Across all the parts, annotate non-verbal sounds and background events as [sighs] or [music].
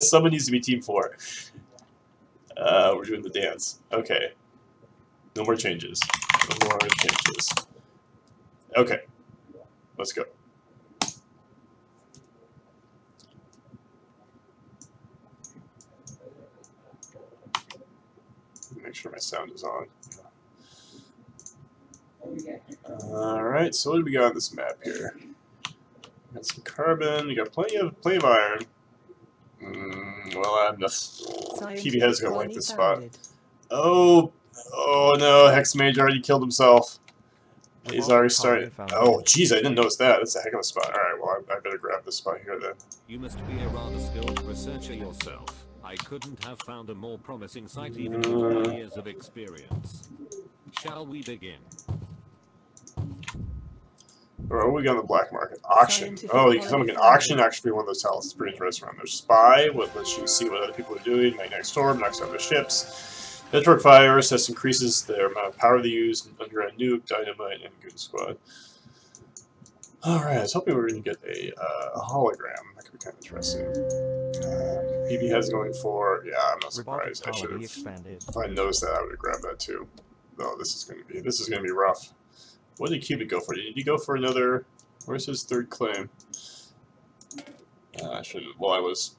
Someone needs to be team four. Uh, we're doing the dance. Okay. No more changes. No more changes. Okay. Let's go. Make sure my sound is on. Alright, so what do we got on this map here? We Got some carbon, we got plenty of plenty of iron. Mm, well, I'm just PB Head's gonna like this spot. Oh, oh no, Hex Mage already killed himself. He's already started. Oh, jeez, I didn't notice that. That's a heck of a spot. All right, well, I, I better grab this spot here then. You must be a rather skilled researcher yourself. I couldn't have found a more promising site even with my years of experience. Shall we begin? Or are we on the black market? Auction. Oh, because someone can auction actually one of those talents. It's pretty interesting. Around there's spy, what lets you see what other people are doing, like next door, next to other ships. Network virus, this increases their amount of power they use, under a nuke, dynamite, and goon squad. Alright, I was hoping we were going to get a, uh, a hologram. That could be kind of interesting. Uh, PB Head's going for, yeah, I'm not surprised. I should have, if I noticed that, I would have grabbed that too. No, this is going to be, this is going to be rough. What did Cubic go for? Did he go for another... Where's his third claim? Uh, I should Well, I was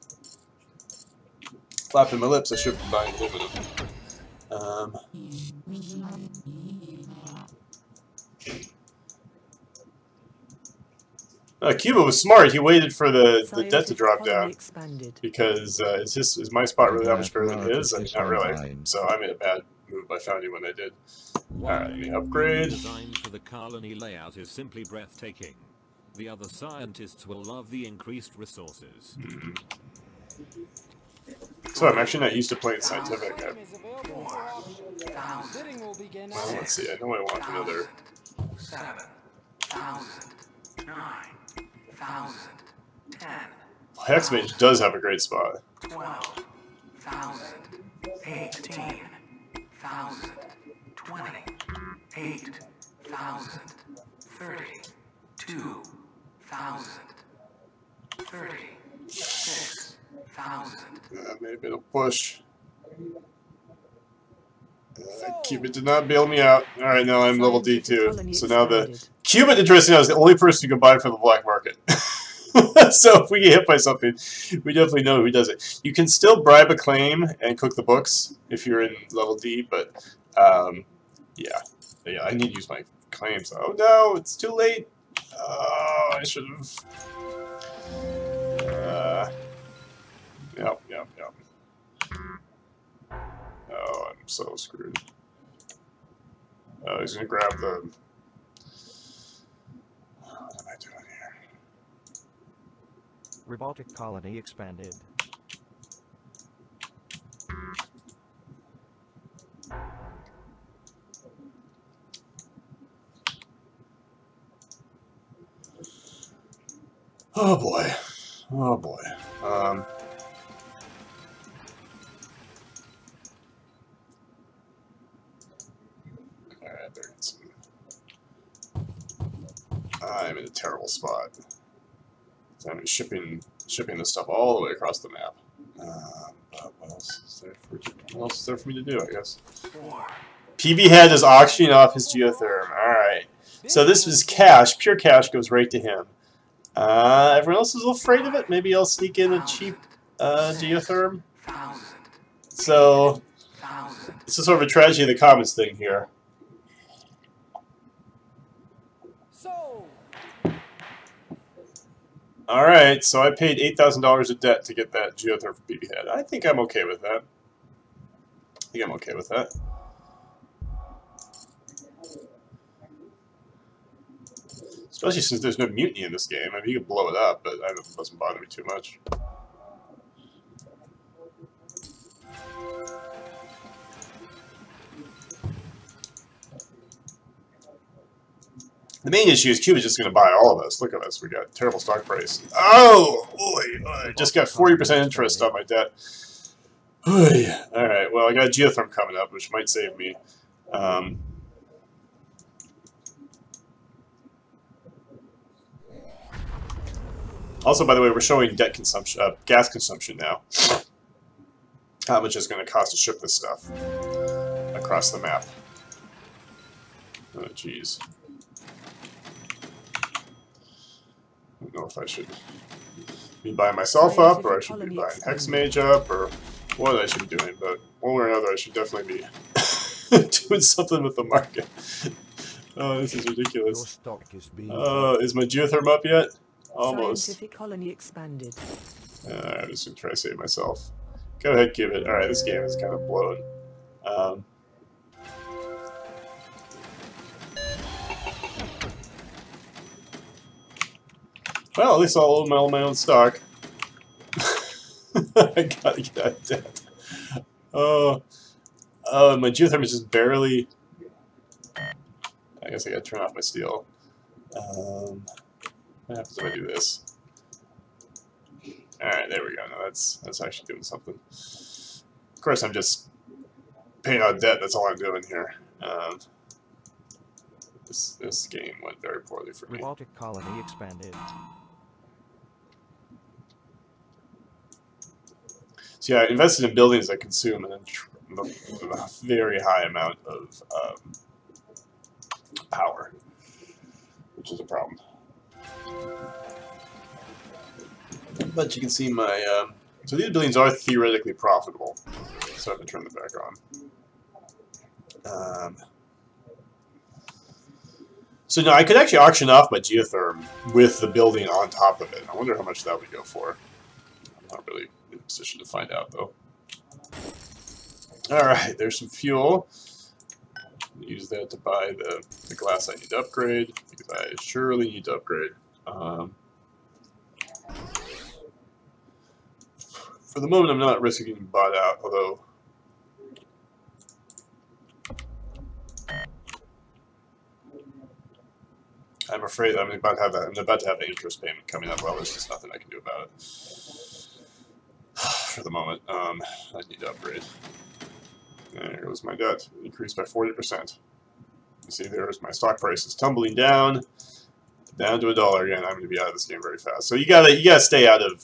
flapping my lips. I should have been buying aluminum. Um... Uh, Cubit was smart. He waited for the, the debt to drop down because uh, is his is my spot really that much better than his? I mean, not really. So I made a bad move by founding when I did. Alright, upgrade. Design for the colony layout is simply breathtaking. The other scientists will love the increased resources. Hmm. So I'm actually not used to playing scientific. Well, let's see. I know I want another. Seven thousand nine thousand ten. Hexmage does have a great spot. Twelve thousand eighteen thousand twenty eight thousand thirty two thousand thirty six thousand. Uh, maybe it'll push. Uh, Cubit did not bail me out. Alright, now I'm level D2. So now the... Cubit, interesting now, is the only person who can buy from the black market. [laughs] [laughs] so if we get hit by something, we definitely know who does it. You can still bribe a claim and cook the books if you're in level D, but um, yeah. yeah, I need to use my claims. Oh no, it's too late. Oh, I should have. Uh, yep, yep, yep. Oh, I'm so screwed. Oh, he's gonna grab the. What am I doing here? Robotic colony expanded. Oh boy. Oh boy. Um, I'm in a terrible spot. So I'm shipping shipping this stuff all the way across the map. Um, what else is there for what else is there for me to do? I guess. PB Head is auctioning off his geotherm. All right. So this is cash. Pure cash goes right to him. Uh, everyone else is a little afraid of it. Maybe I'll sneak in a cheap uh, geotherm. So, this is sort of a tragedy of the commons thing here. Alright, so I paid $8,000 of debt to get that geotherm for PB Head. I think I'm okay with that. I think I'm okay with that. Especially since there's no mutiny in this game. I mean, you can blow it up, but it doesn't bother me too much. The main issue is Cubit's just going to buy all of us. Look at us. We got terrible stock price. Oh, boy. I just got 40% interest on my debt. Alright, well, I got geotherm coming up, which might save me. Um, Also, by the way, we're showing debt consumption, uh, gas consumption now. How much it's going to cost to ship this stuff across the map. Oh, jeez. I don't know if I should be buying myself up, or I should be buying Hex Mage up, or what I should be doing, but one way or another, I should definitely be [laughs] doing something with the market. [laughs] oh, this is ridiculous. is. Uh, is my geotherm up yet? Almost. Scientific colony expanded. Uh, I'm just gonna try to save myself. Go ahead, give it. Alright, this game is kind of blown. Um, well, at least I'll own my, my own stock. [laughs] I gotta get out of debt. Oh, oh, my geotherm is just barely. I guess I gotta turn off my steel. Um, what happens if I do this? Alright, there we go. No, that's that's actually doing something. Of course, I'm just paying out debt. That's all I'm doing here. Um, this this game went very poorly for me. Robotic colony expanded. Yeah, I invested in buildings that consume a very high amount of um, power, which is a problem. But you can see my um, so these buildings are theoretically profitable. So I have to turn them back on. Um, so now I could actually auction off my geotherm with the building on top of it. I wonder how much that would go for. I'm not really position to find out though. Alright, there's some fuel. Use that to buy the, the glass I need to upgrade, because I surely need to upgrade. Um, for the moment, I'm not risking getting bought out, although... I'm afraid I'm about to have that. I'm about to have an interest payment coming up. Well, there's just nothing I can do about it for the moment. Um, I need to upgrade. There goes my debt. Increased by 40%. You see there's my stock price is tumbling down. Down to a dollar again. I'm going to be out of this game very fast. So you gotta you gotta stay out of.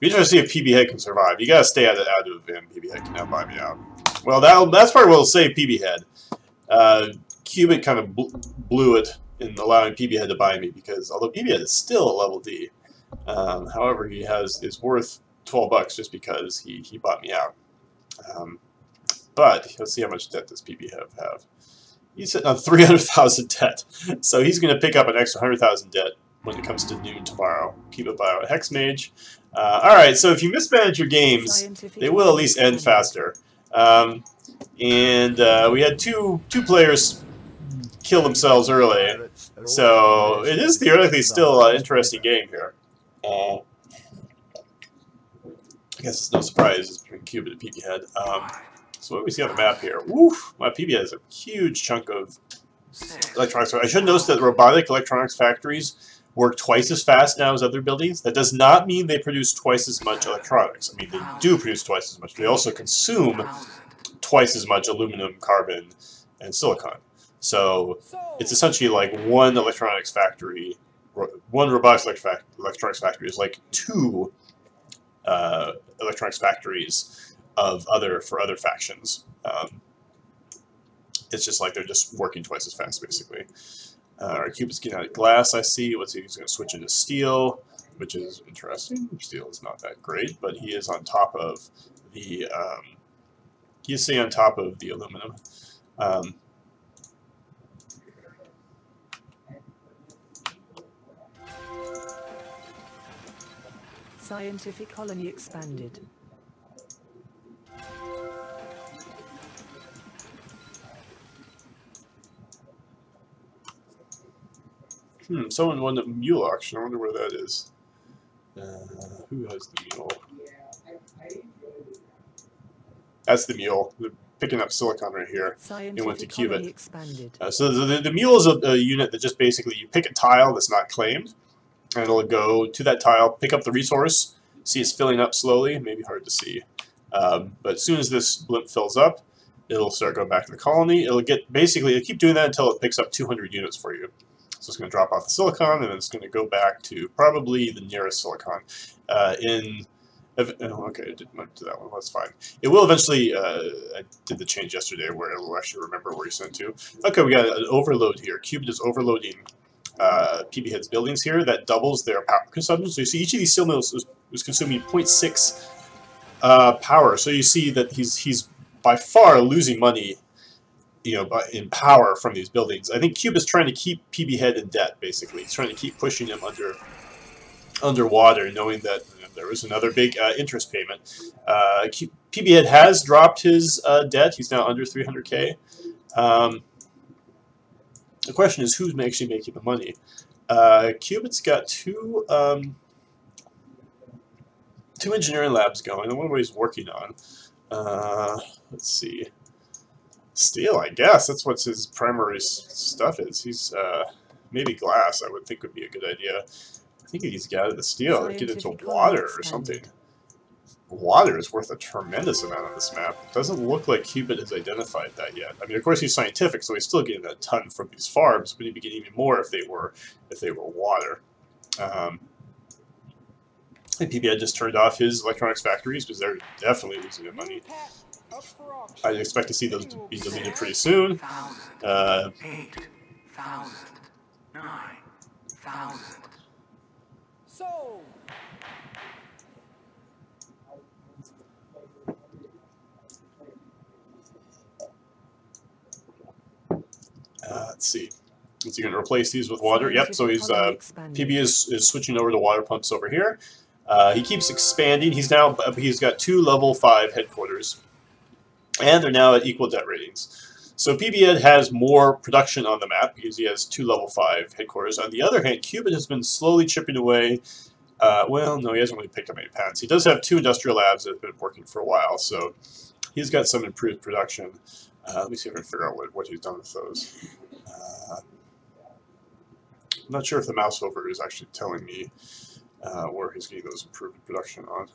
Interested to see if PB Head can survive. You gotta stay out of out of and PB Head can now buy me out. Well, that that's probably what will save PB Head. Uh, Cubit kind of bl blew it in allowing PB Head to buy me because although PB Head is still a level D, um, however he has is worth 12 bucks just because he he bought me out. Um, but let's see how much debt does PB have have. He's sitting on 300,000 debt, so he's going to pick up an extra 100,000 debt when it comes to noon tomorrow. Keep it by Hex Mage. Uh, Alright, so if you mismanage your games, Scientific they will at least end faster. Um, and uh, we had two two players kill themselves early, so it is theoretically still an interesting game here. Uh, guess it's no surprise it's between Cubit and PB Head. Um, so what do we see on the map here? Woof! My PB has a huge chunk of electronics. I should notice that robotic electronics factories work twice as fast now as other buildings. That does not mean they produce twice as much electronics. I mean, they do produce twice as much. They also consume twice as much aluminum, carbon, and silicon. So it's essentially like one electronics factory, one robotics electronics factory is like two uh, electronics factories of other for other factions. Um, it's just like they're just working twice as fast, basically. Uh, our Cubit's getting out of glass, I see. What's he, he's going to switch into steel, which is interesting. Steel is not that great, but he is on top of the. Um, he is sitting on top of the aluminum. Um, Scientific colony expanded. Hmm, someone won the mule auction. I wonder where that is. Uh, who has the mule? That's the mule. They're picking up silicon right here. Scientific Cubit. colony expanded. Uh, so the, the, the mule is a, a unit that just basically you pick a tile that's not claimed, and it'll go to that tile, pick up the resource, see it's filling up slowly, maybe hard to see. Um, but as soon as this blimp fills up, it'll start going back to the colony. It'll get basically it'll keep doing that until it picks up 200 units for you. So it's going to drop off the silicon, and it's going to go back to probably the nearest silicon. Uh, in oh, okay, I didn't do that one. That's fine. It will eventually. Uh, I did the change yesterday where it will actually remember where you sent to. Okay, we got an overload here. Qubit is overloading uh, PB Head's buildings here. That doubles their power consumption. So you see each of these steel mills is, consuming 0.6 uh, power. So you see that he's he's by far losing money you know, in power from these buildings. I think Cubit is trying to keep PB Head in debt, basically. He's trying to keep pushing him under underwater, knowing that you know, there was another big uh, interest payment. Uh, PB Head has dropped his uh, debt. He's now under 300k. Um, the question is, who's actually making the money? Uh, Qubit's got two um, two engineering labs going. I wonder what he's working on. Uh, let's see. Steel, I guess. That's what his primary stuff is. He's uh, maybe glass. I would think would be a good idea. I think he's got the steel. Get into water or something. Water is worth a tremendous amount on this map. It doesn't look like Cubit has identified that yet. I mean, of course, he's scientific, so he's still getting a ton from these farms, but he'd be getting even more if they were if they were water. Um, think PBI just turned off his electronics factories because they're definitely losing their money. I expect to see those be deleted pretty soon. Uh, eight thousand, nine thousand. So, uh, let's see. Is he going to replace these with water? Yep. So he's uh, PB is, is switching over to water pumps over here. Uh, he keeps expanding. He's now he's got two level five headquarters, and they're now at equal debt ratings. So PB has more production on the map because he has two level five headquarters. On the other hand, Cubit has been slowly chipping away. Uh, well, no, he hasn't really picked up any patents. He does have two industrial labs that have been working for a while, so he's got some improved production. Uh, let me see if I can figure out what, what he's done with those. Uh, I'm not sure if the mouse over is actually telling me uh, where he's getting those improved production on.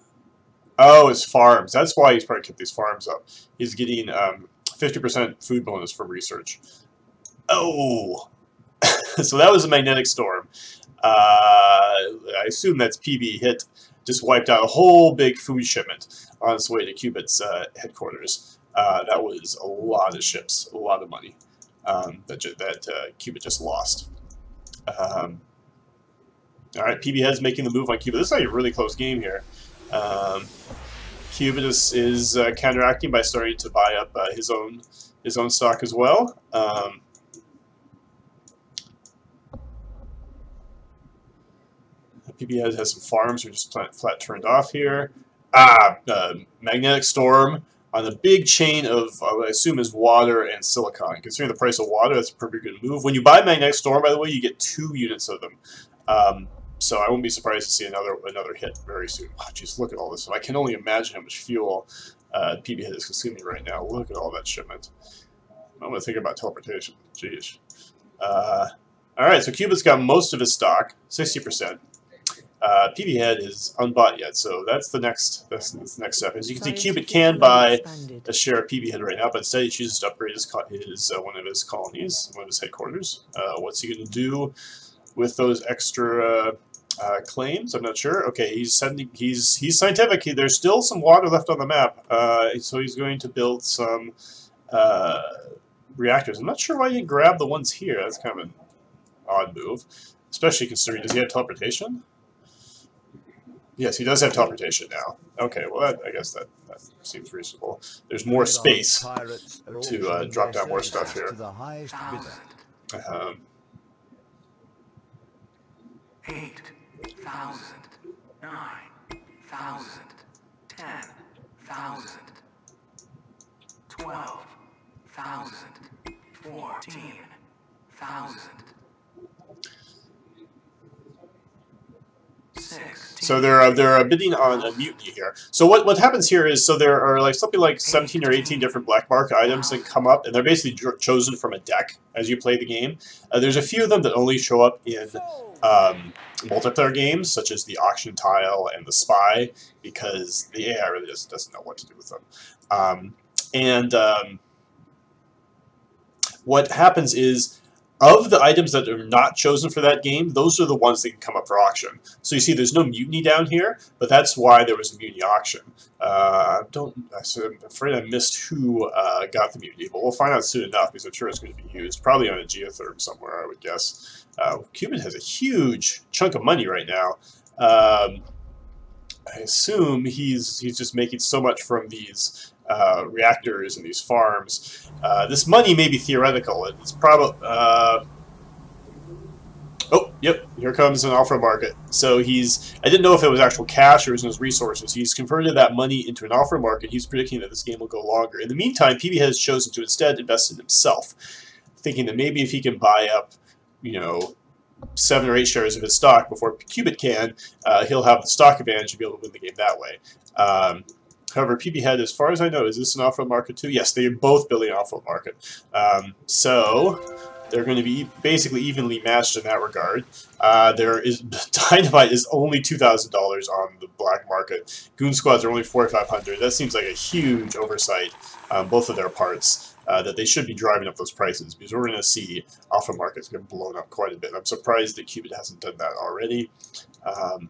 Oh, his farms. That's why he's probably kept these farms up. He's getting um, 50% food bonus from research. Oh! [laughs] so that was a magnetic storm. Uh, I assume that's PB Head. Just wiped out a whole big food shipment on its way to Cubit's uh, headquarters. Uh, that was a lot of ships, a lot of money um, that, that uh, Cubit just lost. Um, all right, PB Head's making the move on Cubit. This is a really close game here. Um, Cubit is, is uh, counteracting by starting to buy up uh, his own his own stock as well. Um, PB Head has some farms are just flat, flat turned off here. Ah, uh, magnetic storm on the big chain of uh, I assume is water and silicon. Considering the price of water, that's a pretty good move. When you buy magnetic storm, by the way, you get two units of them. Um, so I won't be surprised to see another another hit very soon. Wow, jeez, look at all this. I can only imagine how much fuel uh, PB Head is consuming right now. Look at all that shipment. I'm going to think about teleportation. Jeez. Uh, all right, so Cubit's got most of his stock, 60%. Uh, PB Head is unbought yet, so that's the next that's, that's the next step. As you can see, Cubit can buy expanded. a share of PB Head right now, but instead he chooses to upgrade his, his uh, one of his colonies, one of his headquarters. Uh, what's he going to do with those extra uh, claims? I'm not sure. Okay, he's sending. He's he's scientific. He, there's still some water left on the map, uh, so he's going to build some uh, reactors. I'm not sure why he grabbed the ones here. That's kind of an odd move, especially considering does he have teleportation? Yes, he does have teleportation now. Okay, well, that, I guess that, that seems reasonable. There's more space. to, uh, drop down more stuff here. To the highest bidder. Um, eight thousand, nine thousand, ten thousand, twelve thousand, fourteen thousand, so they're uh, they're uh, bidding on a mutiny here. So what what happens here is so there are like something like 17 or 18 different black mark items that come up, and they're basically chosen from a deck as you play the game. Uh, there's a few of them that only show up in um, multiplayer games, such as the auction tile and the spy, because the AI really just doesn't know what to do with them. Um, and um, what happens is of the items that are not chosen for that game, those are the ones that can come up for auction. So you see there's no mutiny down here, but that's why there was a mutiny auction. Uh, don't, I'm afraid I missed who uh, got the mutiny, but we'll find out soon enough because I'm sure it's going to be used. Probably on a geotherm somewhere, I would guess. Uh, Cubit has a huge chunk of money right now. Um, I assume he's he's just making so much from these uh, reactors and these farms. Uh, this money may be theoretical. It's probably. Uh, oh, yep. Here comes an off-world market. So he's. I didn't know if it was actual cash or it was his resources. He's converted that money into an off-world market. He's predicting that this game will go longer. In the meantime, PB has chosen to instead invest in himself, thinking that maybe if he can buy up, you know, seven or eight shares of his stock before Cubit can, uh, he'll have the stock advantage and be able to win the game that way. Um, However, PB Head, as far as I know, is this an off-world market too? Yes, they are both building off-world market. Um, so they're going to be basically evenly matched in that regard. Uh, there is [laughs] Dynamite is only two thousand dollars on the black market. Goon Squads are only forty five hundred. That seems like a huge oversight on both of their parts. Uh, that they should be driving up those prices because we're going to see off-world markets get blown up quite a bit. I'm surprised that Cubit hasn't done that already. Um,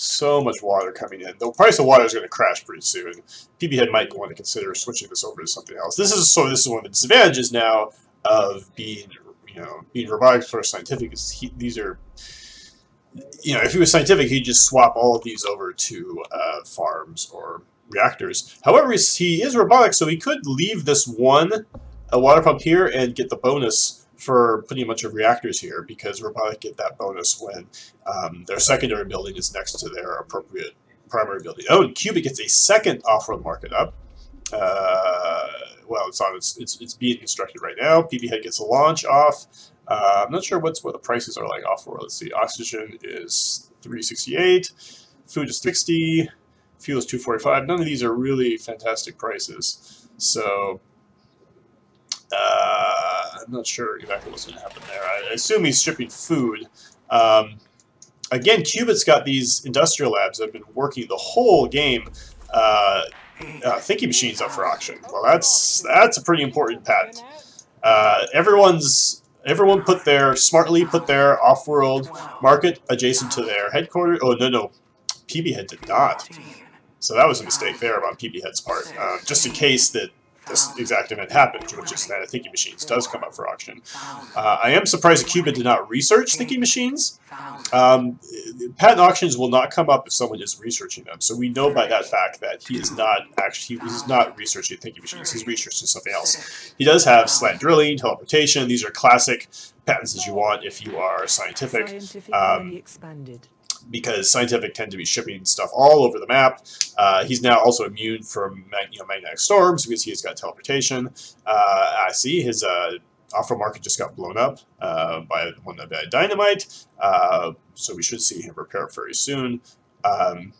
so much water coming in. The price of water is going to crash pretty soon. PB Head might want to consider switching this over to something else. This is so. This is one of the disadvantages now of being, you know, being robotics first scientific. Is he, these are, you know, if he was scientific, he'd just swap all of these over to uh, farms or reactors. However, he is robotic, so he could leave this one a water pump here and get the bonus for a bunch of reactors here because robotic get that bonus when um, their secondary building is next to their appropriate primary building. Oh, and Cubit gets a second off-world market up. Uh, well, it's on it's, it's, it's being constructed right now. PB Head gets a launch off. Uh, I'm not sure what's what the prices are like off-world. Let's see. Oxygen is 368. Food is 60. Fuel is 245. None of these are really fantastic prices. So uh, I'm not sure exactly what's going to happen there. I assume he's shipping food. Um, again, Cubit's got these industrial labs that have been working the whole game. Uh, uh, thinking machines up for auction. Well, that's that's a pretty important patent. Uh, everyone's everyone put their smartly put their off-world market adjacent to their headquarters. Oh no no, PB Head did not. So that was a mistake there about PB Head's part. Uh, just in case that this exact event happened, which is that a Thinking Machines does come up for auction. Uh, I am surprised that Cubit did not research Thinking Machines. Um, patent auctions will not come up if someone is researching them, so we know by that fact that he is not actually he is not researching Thinking Machines. He's researching something else. He does have slant drilling, teleportation. These are classic patents that you want if you are scientific. Um. Because Scientific tend to be shipping stuff all over the map. Uh, he's now also immune from you know, magnetic storms because he's got teleportation. Uh, I see his uh, market just got blown up uh, by one of the dynamite, uh, so we should see him repair very soon. Um,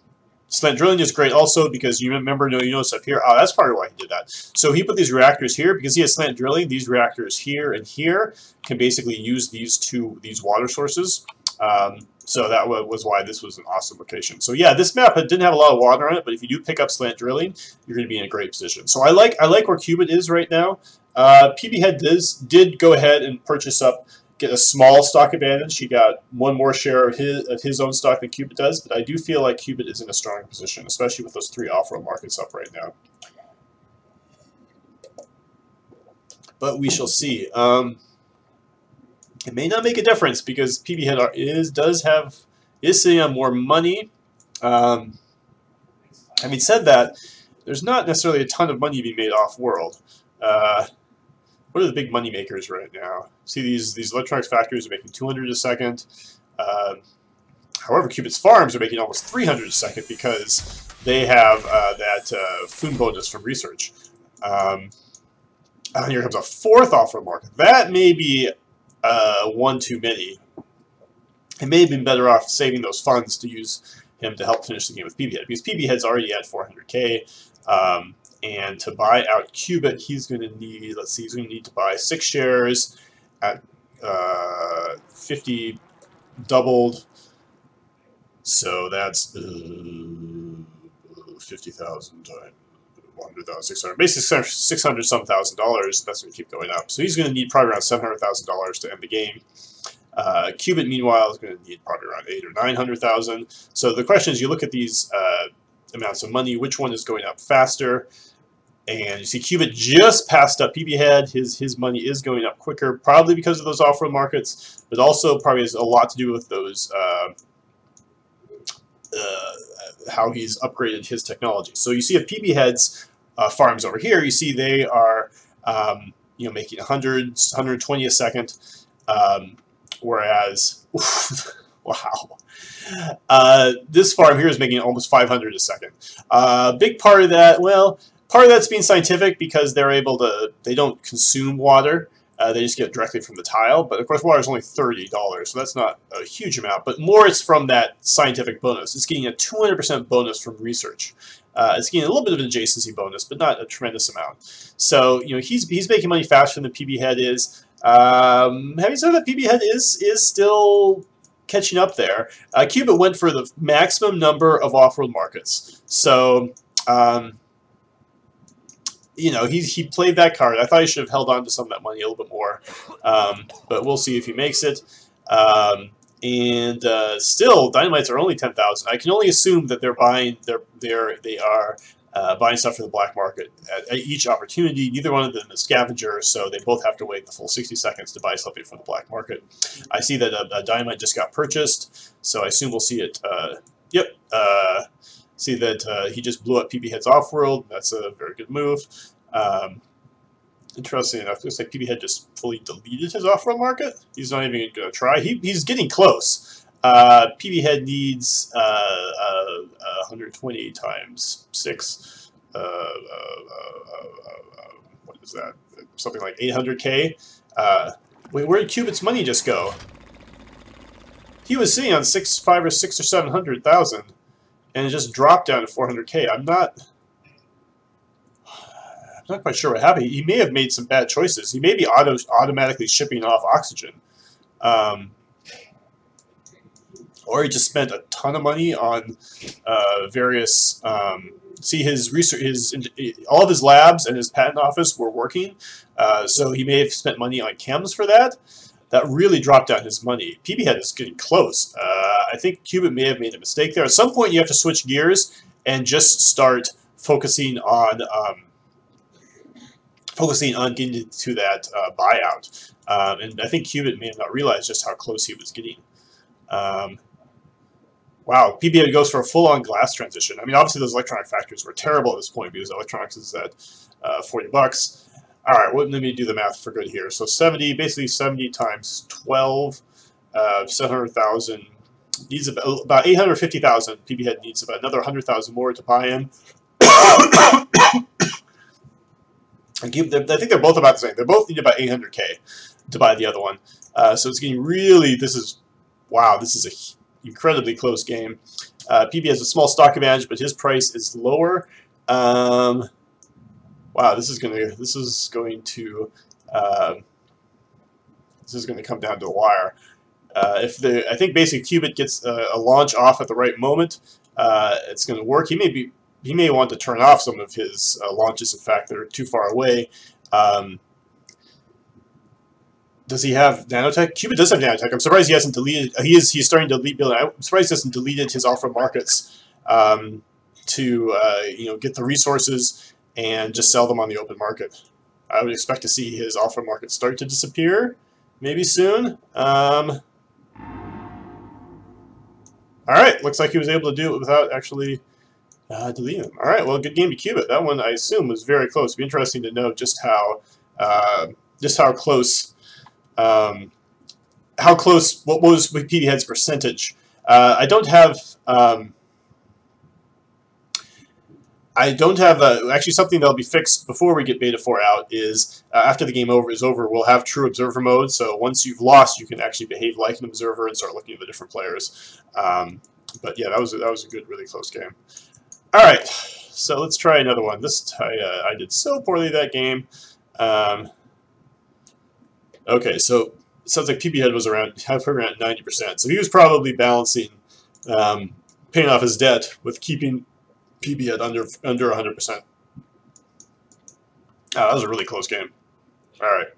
Slant drilling is great also because you remember, no, you notice up here, oh, that's of why he did that. So he put these reactors here because he has slant drilling. These reactors here and here can basically use these two, these water sources. Um, so that was why this was an awesome location. So yeah, this map didn't have a lot of water on it, but if you do pick up slant drilling, you're going to be in a great position. So I like I like where Cubit is right now. Uh, PB Head does, did go ahead and purchase up, get a small stock advantage. He got one more share of his, of his own stock than Cubit does, but I do feel like Cubit is in a strong position, especially with those three off-world markets up right now. But we shall see. Um, it may not make a difference because PB Head is does have is sitting on more money. Um, having said that, there's not necessarily a ton of money to be made off world. Uh, what are the big money makers right now? See these these electronics factories are making 200 a second. Uh, however, Cubit's farms are making almost 300 a second because they have uh, that uh, food bonus from research. Um, and here comes a fourth off-world market. That may be uh, one too many. It may have been better off saving those funds to use him to help finish the game with PB Head because PB Head's already at 400k. Um, and to buy out Cubit, he's going to need, let's see, he's going to need to buy six shares at uh, 50 doubled. So that's uh, 50,000 times 100,000, 600, basically 600 some thousand dollars. That's going to keep going up. So he's going to need probably around $700,000 to end the game. Uh, Qubit, meanwhile, is going to need probably around eight or 900,000. So the question is, you look at these uh, amounts of money, which one is going up faster? And you see Qubit just passed up PB Head. His, his money is going up quicker, probably because of those off-world markets, but also probably has a lot to do with those uh, uh, how he's upgraded his technology. So you see at PB Head's uh, farms over here, you see they are um, you know making 100, 120 a second, um, whereas [laughs] wow, uh, this farm here is making almost 500 a second. A uh, big part of that, well, part of that's being scientific because they're able to they don't consume water. Uh, they just get directly from the tile, but of course water is only $30, so that's not a huge amount, but more it's from that scientific bonus. It's getting a 200% bonus from research. Uh, it's getting a little bit of an adjacency bonus, but not a tremendous amount. So, you know, he's, he's making money faster than PB Head is. Um, having said that, PB Head is, is still catching up there. Uh, went for the maximum number of off-world markets. So, um, you know, he, he played that card. I thought he should have held on to some of that money a little bit more. Um, but we'll see if he makes it. Um, and uh, still, dynamites are only 10,000. I can only assume that they're buying, they're, they're, they are uh, buying stuff from the black market at, at, each opportunity. Neither one of them is scavenger, so they both have to wait the full 60 seconds to buy something from the black market. I see that a, a dynamite just got purchased, so I assume we'll see it. Uh, yep. Uh, see that uh, he just blew up PB Head's off-world. That's a very good move. Um, interesting enough, looks like PB Head just fully deleted his off-world market. He's not even going to try. He, he's getting close. Uh, PB Head needs uh, 120 uh, times 6. Uh, what is that? Something like 800k. wait, where did Qubit's money just go? He was sitting on six, five or six or seven hundred thousand and it just dropped down to 400k. I'm not, not quite sure what happened. He may have made some bad choices. He may be auto, automatically shipping off oxygen. Um, or he just spent a ton of money on uh, various. Um, see, his research, his all of his labs and his patent office were working, uh, so he may have spent money on chems for that that really dropped down his money. PB is getting close. Uh, I think Qubit may have made a mistake there. At some point, you have to switch gears and just start focusing on um, focusing on getting to that uh, buyout. Um, and I think Qubit may have not realized just how close he was getting. Um, wow, PB Head goes for a full-on glass transition. I mean, obviously those electronic factories were terrible at this point because electronics is at uh, 40 bucks. All right, well, let me do the math for good here. So 70, basically 70 times 12, uh, 700,000 needs about, about 850,000. PB Head needs about another 100,000 more to buy him. [coughs] [coughs] [coughs] I, I think they're both about the same. They both need about 800k to buy the other one. Uh, so it's getting really, this is, wow, this is a incredibly close game. Uh, PB has a small stock advantage, but his price is lower. Um, wow, this is gonna this is going to uh, this is going to come down to the wire. Uh, if the I think basically Qubit gets a, a launch off at the right moment, uh, it's going to work. He may be he may want to turn off some of his uh, launches. In fact, that are too far away. Um, does he have nanotech? Cubit does have nanotech. I'm surprised he hasn't deleted. He is he's starting to delete. I'm surprised he hasn't deleted his off-world markets um, to uh, you know get the resources and just sell them on the open market. I would expect to see his off-world market start to disappear, maybe soon. Um, all right, looks like he was able to do it without actually uh, deleting them. All right, well, good game to Qubit. That one, I assume, was very close. It'd be interesting to know just how, uh, just how close, um, how close. What was Wikipedia's percentage? Uh, I don't have. Um, I don't have a, actually something that'll be fixed before we get Beta 4 out is uh, after the game over is over, we'll have true observer mode. So once you've lost, you can actually behave like an observer and start looking at the different players. Um, but yeah, that was a, that was a good, really close game. All right, so let's try another one. This I, uh, I did so poorly that game. Um, okay, so it sounds like PB Head was around around 90%. So he was probably balancing um, paying off his debt with keeping PB at under under 100%. Oh, that was a really close game. All right.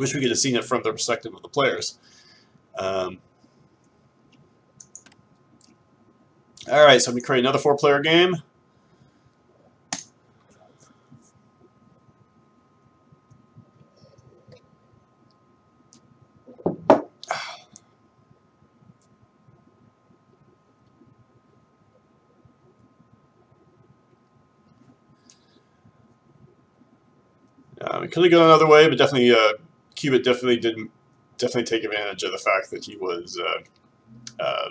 Wish we could have seen it from the perspective of the players. Um, all right, so let me create another four-player game. Um, could have gone another way, but definitely, uh, Cubit definitely didn't definitely take advantage of the fact that he was uh, uh,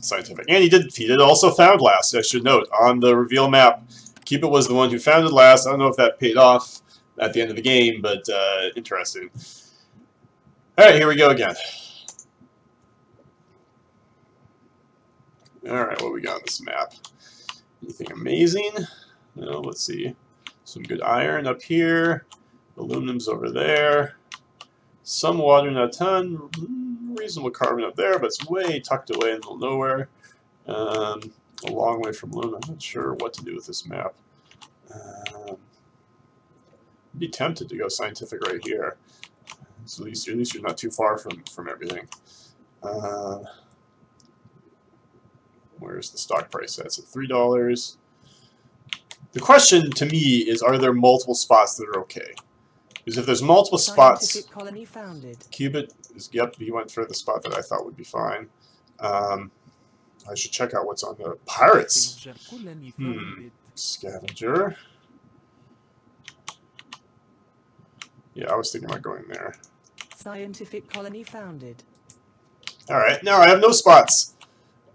scientific, and he did he did also found last. I should note on the reveal map, Cubit was the one who founded last. I don't know if that paid off at the end of the game, but uh, interesting. All right, here we go again. All right, what we got on this map? Anything amazing? No, let's see. Some good iron up here. Aluminum's over there. Some water, not a ton. Reasonable carbon up there, but it's way tucked away in the nowhere. Um, a long way from Luna. I'm not sure what to do with this map. Um, I'd be tempted to go scientific right here. So at least, at least you're not too far from, from everything. Uh, where's the stock price? That's at $3. The question to me is, are there multiple spots that are okay? Because if there's multiple spots. Cubit is, yep, he went for the spot that I thought would be fine. Um, I should check out what's on the Pirates. Hmm. Scavenger. Yeah, I was thinking about going there. Scientific colony founded. Alright, now I have no spots.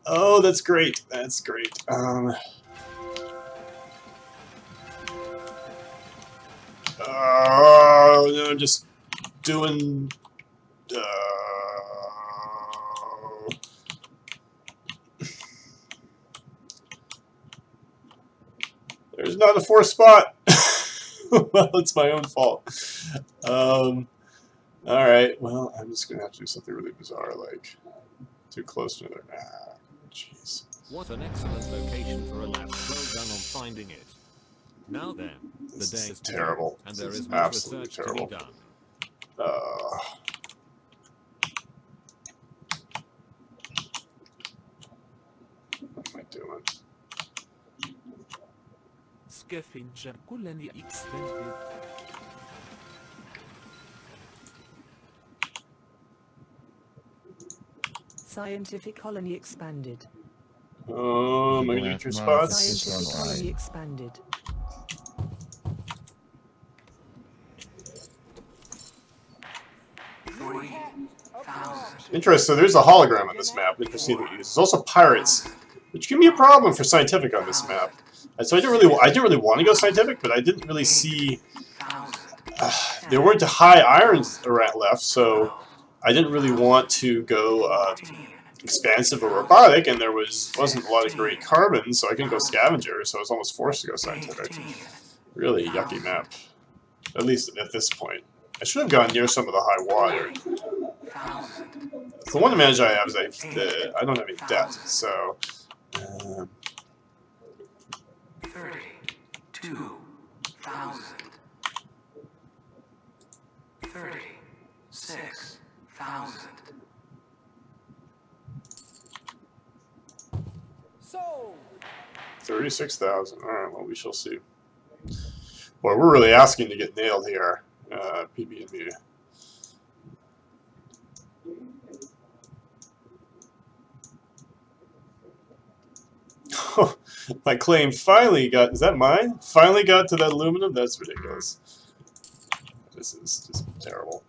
Oh, that's great. That's great. Um, Oh, no, I'm just doing. Uh, there's not a fourth spot. [laughs] well, it's my own fault. Um, all right. Well, I'm just gonna have to do something really bizarre, like too close to another. Ah, jeez. What an excellent location for a lab. Well done on finding it. Now then, the This day is is terrible. and there This is is absolutely terrible. to be done. Uh, what am I doing? Scavenger colony expanded. Scientific colony expanded. Oh, am I gonna get your Well, spots? Scientific colony expanded. Interesting. So there's a hologram on this map. Interesting. There's also pirates, which can be a problem for scientific on this map. So I didn't really, I didn't really want to go scientific, but I didn't really see. Uh, there weren't high irons around left, so I didn't really want to go uh, expansive or robotic, and there was wasn't a lot of great carbon, so I couldn't go scavenger. So I was almost forced to go scientific. Really yucky map. At least at this point. I should have gone near some of the high water. The one advantage I have is I, the, I don't have any debt, so. Um, Thirty-two thousand. Thirty-six thousand. So, 36,000. Alright, well, we shall see. Boy, we're really asking to get nailed here, uh, PB&B. [laughs] My claim finally got, is that mine? Finally got to that aluminum? That's ridiculous. This is just terrible.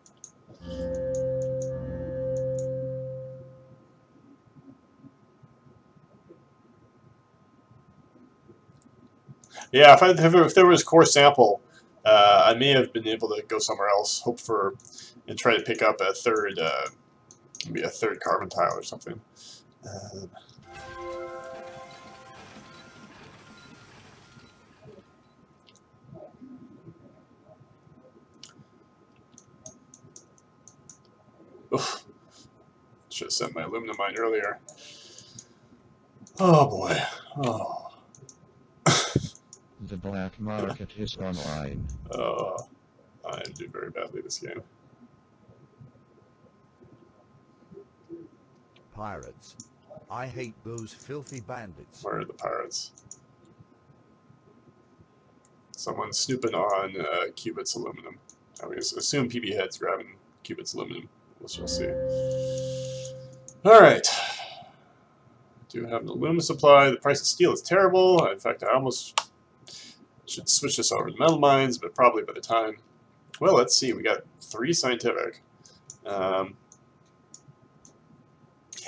Yeah, if, I, if, there, was core sample, uh, I may have been able to go somewhere else, hope for, and try to pick up a third, uh, maybe a third carbon tile or something. Uh, oof. Should have sent my aluminum mine earlier. Oh boy. Oh. [laughs] The black market is online. Uh, I do very badly this game. Pirates. I hate those filthy bandits. Where are the pirates? Someone snooping on uh, Cubit's aluminum. I mean, assume PB Head's grabbing Cubit's aluminum. We'll shall see. Alright. Do have an aluminum supply. The price of steel is terrible. In fact, I almost should switch this over to metal mines, but probably by the time. Well, let's see. We got three scientific. Um,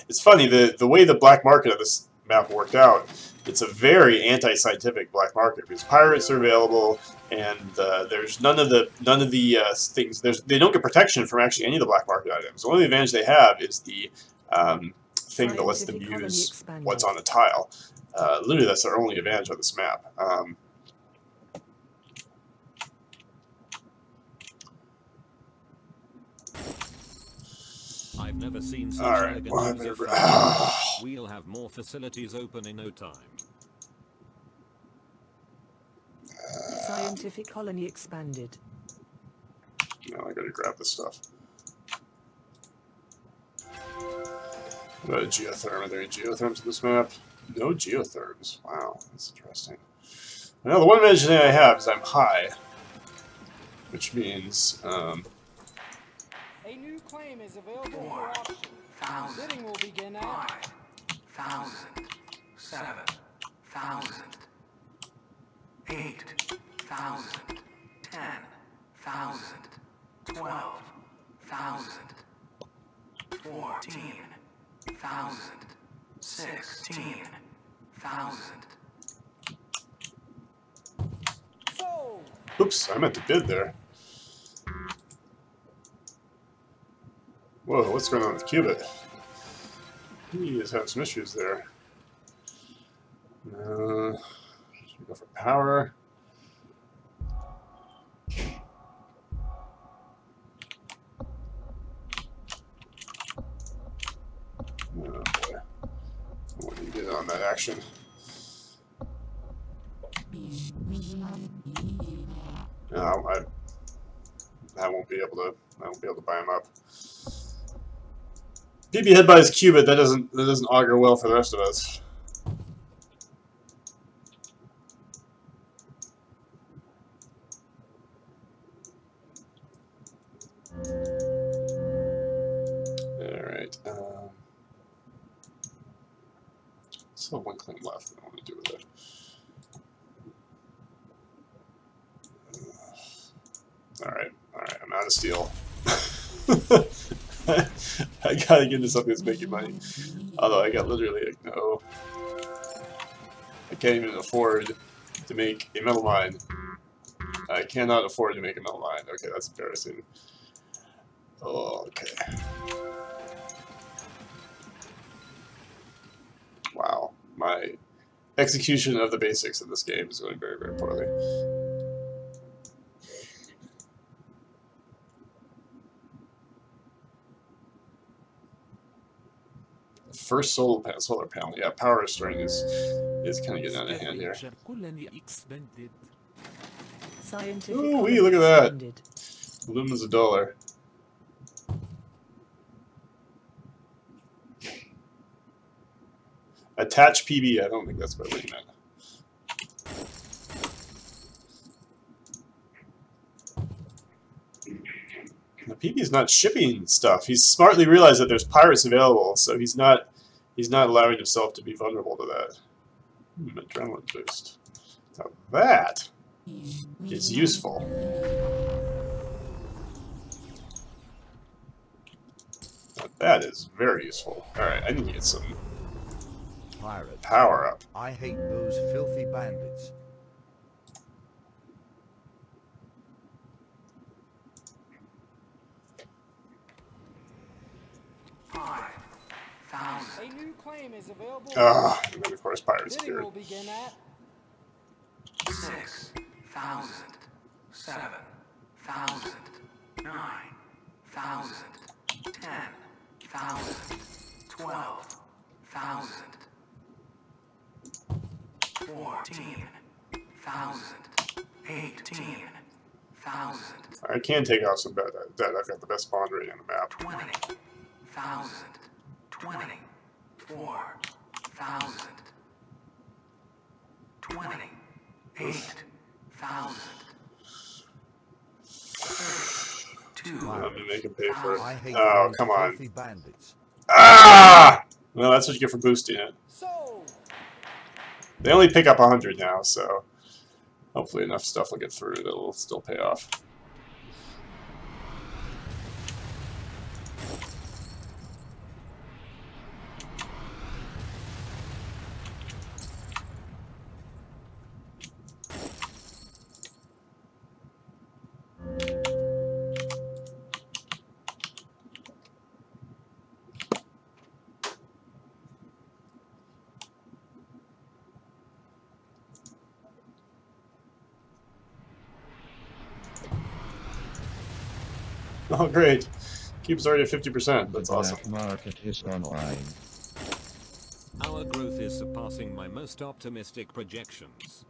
it's funny, the, the way the black market of this map worked out, it's a very anti-scientific black market because pirates are available, and uh, there's none of the none of the uh, things. There's they don't get protection from actually any of the black market items. The only advantage they have is the um, thing that lets them use what's on the tile. Uh, literally, that's their only advantage on this map. Um, I've never seen such all right, elegant well, I user better- friendly. [sighs] We'll have more facilities open in no time. Scientific colony expanded. Now I gotta grab this stuff. What about geotherm? Are there any geotherms in this map? No geotherms. Wow, that's interesting. Well, the one advantage thing I have is I'm high, which means um, A new claim is available Four. for auction. Thousand. Bidding will begin at Five. Thousand. Seven. Thousand. Eight. Thousand. Ten. Thousand. Twelve. Thousand. Fourteen. Thousand. Sixteen. Thousand. oops, I meant to bid there. Whoa, what's going on with Cubit? He is having some issues there. Uh, should we go for power? Oh boy. What do you get on that action? No, I, I won't be able to. I won't be able to buy him up. PB head buys Cubit. That doesn't. That doesn't augur well for the rest of us. Claim left. I want to do with it. All right, all right. I'm out of steel. [laughs] I gotta get into something that's making money. Although I got literally like no. I can't even afford to make a metal mine. I cannot afford to make a metal mine. Okay, that's embarrassing. Oh, okay. Wow, my execution of the basics of this game is going very, very poorly. First solar panel, solar panel. Yeah, power restoring is is kind of getting out of hand here. Scavenger colony expanded. Scientific Ooh, wee, look at that. Lumen's a dollar. Attach PB. I don't think that's what we meant. The is not shipping stuff. He's smartly realized that there's pirates available, so he's not he's not allowing himself to be vulnerable to that. Hmm, adrenaline boost. Now that is useful. That is very useful. Alright, I need to get some Pirates. power up. I hate those filthy bandits. Five. A new claim is available. Ah, and then of course pirates Bidding appear. will begin at Six. Thousand. Seven. Thousand. Nine. Thousand. Ten. Thousand. Twelve. Thousand. Fourteen. thousand, eighteen thousand, I can take out some debt. debt. I've got the best bond rating on the map. twenty thousand, twenty four thousand, twenty eight thousand, thirty-two I'm gonna make him pay for it. Oh, come on. filthy bandits. Ah! Well, that's what you get for boosting it. Sold. They only pick up 100 now, so hopefully enough stuff will get through that will still pay off. Oh, great. Keeps already at 50%. That's the awesome. market is online. Our growth is surpassing my most optimistic projections.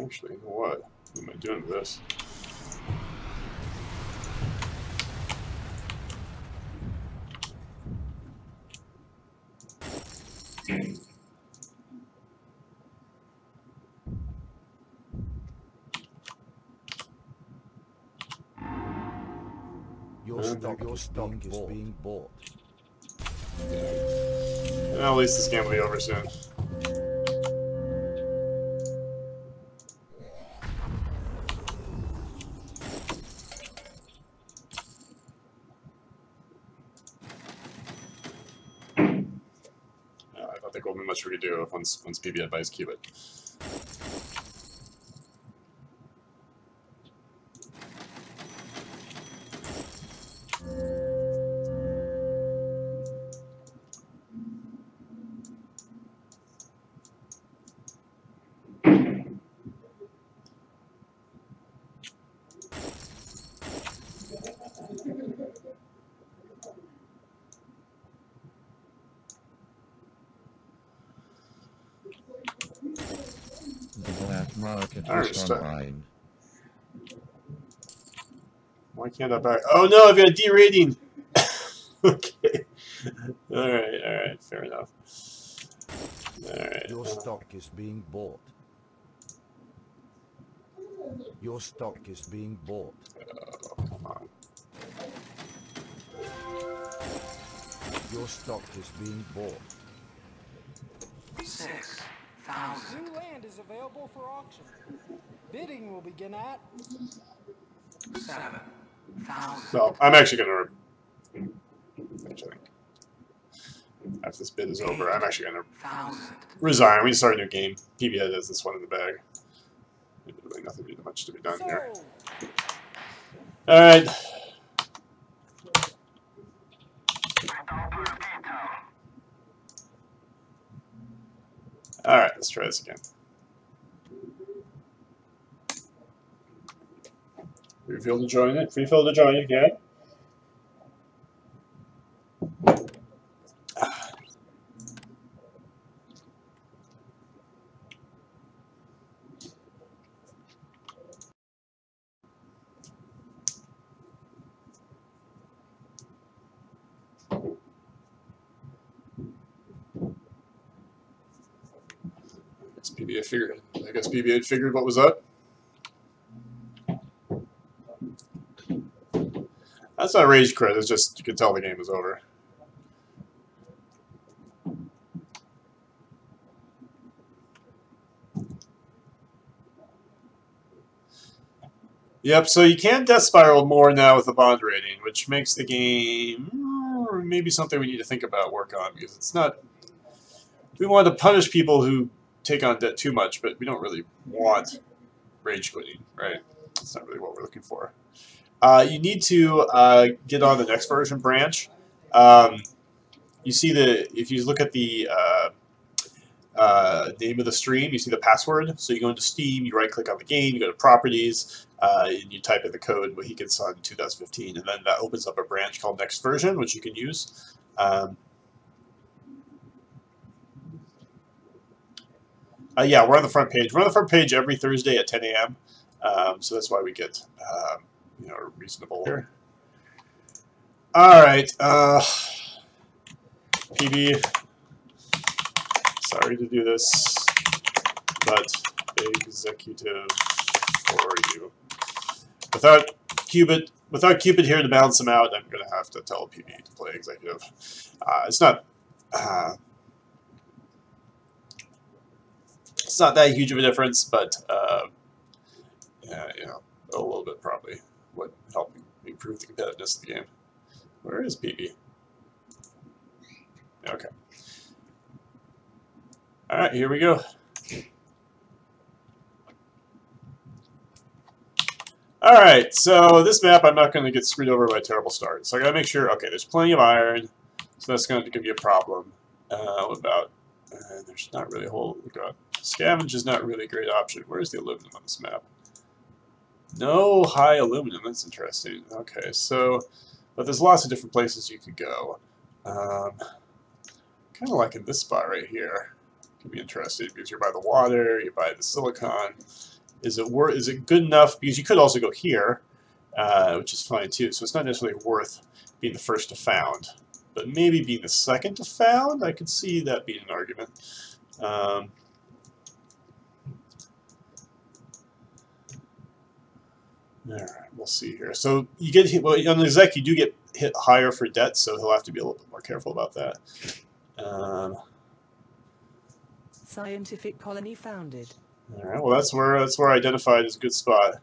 Actually, what? What am I doing with this? Your Yeah, stock, your it's being is bought. being bought. Well, at least this game will be over soon. Uh, I don't think there'll be much we could do if once once PB buys Cubit. The I online. Why can't I buy? Oh no, I've got a D rating. [laughs] okay. All right, all right, fair enough. All right. Your uh, stock is being bought. Your stock is being bought. oh, come on. Your stock is being bought. six thousand, New land is available for auction. Bidding will begin at seven thousand, So I'm actually gonna. Actually, after this bid is over, I'm actually gonna thousand, resign. We start a new game. PBA has this one in the bag. There's really nothing much to be done here. All right. All right, let's try this again. Field to join it. Free field to join it again. I guess PBA figured. I guess PBA figured what was up. That's not rage quit. It's just you can tell the game is over. Yep, so you can death spiral more now with the bond rating, which makes the game mm, maybe something we need to think about, work on, because it's not. We want to punish people who take on debt too much, but we don't really want rage quitting, right? That's not really what we're looking for. Uh, you need to uh, get on the next version branch. Um, you see the if you look at the uh, uh, name of the stream, you see the password. So you go into Steam, you right click on the game, you go to Properties, uh, and you type in the code Mohican Sun 2015, and then that opens up a branch called Next Version, which you can use. Um, yeah, we're on the front page. We're on the front page every Thursday at 10 a.m. Um, so that's why we get um, know reasonable here. All right, uh, PB. Sorry to do this, but executive for you. Without Cubit, without Cubit here to balance him out, I'm going to have to tell PB to play executive. Uh, it's not. Uh, it's not that huge of a difference, but uh, yeah, you know, a little bit probably would help improve the competitiveness of the game. Where is PB? Okay. All right, here we go. All right, so this map, I'm not going to get screwed over by a terrible start. So I got to make sure, okay, there's plenty of iron, so that's going to give you a problem. Uh, what about, uh, there's not really a whole, scavenge is not really a great option. Where's the aluminum on this map? No high aluminum, that's interesting. Okay, so, but there's lots of different places you could go. Um, kind of like in this spot right here. Could be interesting because you're by the water, you're by the silicon. Is it worth? Is it good enough? Because you could also go here, uh, which is fine too. So it's not necessarily worth being the first to found, but maybe being the second to found. I could see that being an argument. Um, all right, we'll see here. So you get hit, well on the exec, you do get hit higher for debt, so he'll have to be a little bit more careful about that. Um, Scientific colony founded. all right, well that's where that's where I identified as a good spot.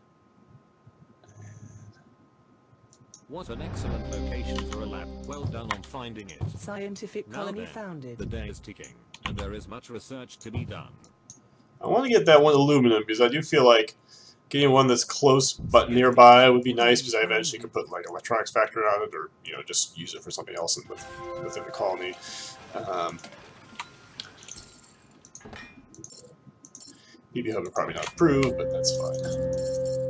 What an excellent location for a lab. Well done on finding it. Scientific Now colony then, founded. The day is ticking, and there is much research to be done. I want to get that one aluminum because I do feel like getting one that's close but nearby would be nice because I eventually could put like electronics factory on it or you know just use it for something else in, with, within the colony. Um, PB Head would probably not approve, but that's fine.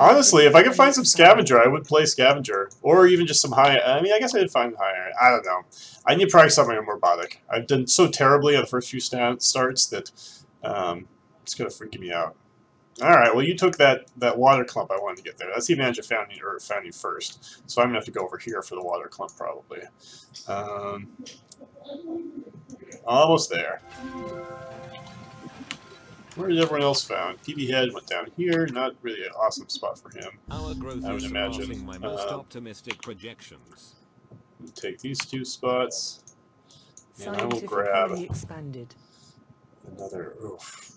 Honestly, if I could find some scavenger, I would play scavenger, or even just some high. I mean, I guess I did find higher. I don't know. I need probably something more robotic. I've done so terribly on the first few sta starts that um, it's kind of freaking me out. All right, well, you took that that water clump I wanted to get there. That's the advantage of founding or founding first. So I'm gonna have to go over here for the water clump probably. Um, almost there. Where did everyone else found? PB Head went down here. Not really an awesome spot for him. Our growth I would is imagine, my most uh, optimistic projections. Take these two spots. And I will grab expanded. another. Oof.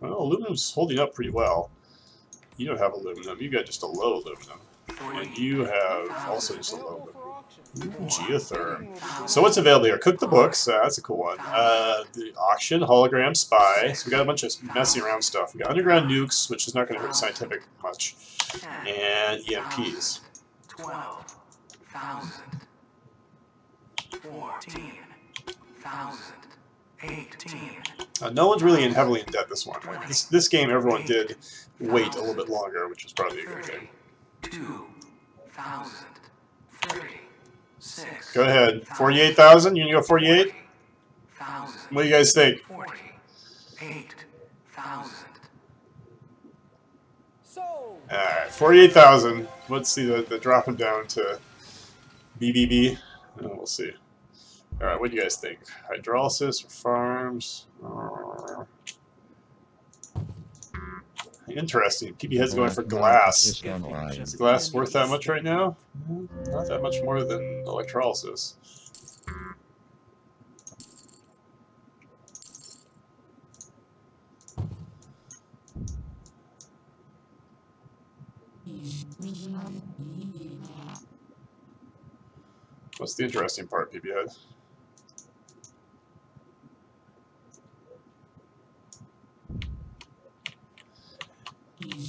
Well, aluminum's holding up pretty well. You don't have aluminum. You got just a low aluminum, and you have also just a low aluminum. Ooh, geotherm. So what's available here? Cook the books. Uh, that's a cool one. Uh, the auction, hologram, spy. So we got a bunch of messing around stuff. We got underground nukes, which is not going to hurt scientific much, and EMPs. Eighteen. Uh, no one's really in heavily in debt this one. Like, this this game, everyone did wait a little bit longer, which was probably a good thing. Two thousand. Thirty. Six. Go ahead. Forty-eight thousand. You gonna go forty-eight? Thousand. What do you guys think? Forty. Eight thousand. So, All right, forty-eight thousand. Let's see the the dropping down to BBB. and we'll see. All right, what do you guys think? Hydrolysis or farms? Uh, Interesting. PB head's going for glass. Is glass worth that much right now? Not that much more than electrolysis. What's the interesting part, PB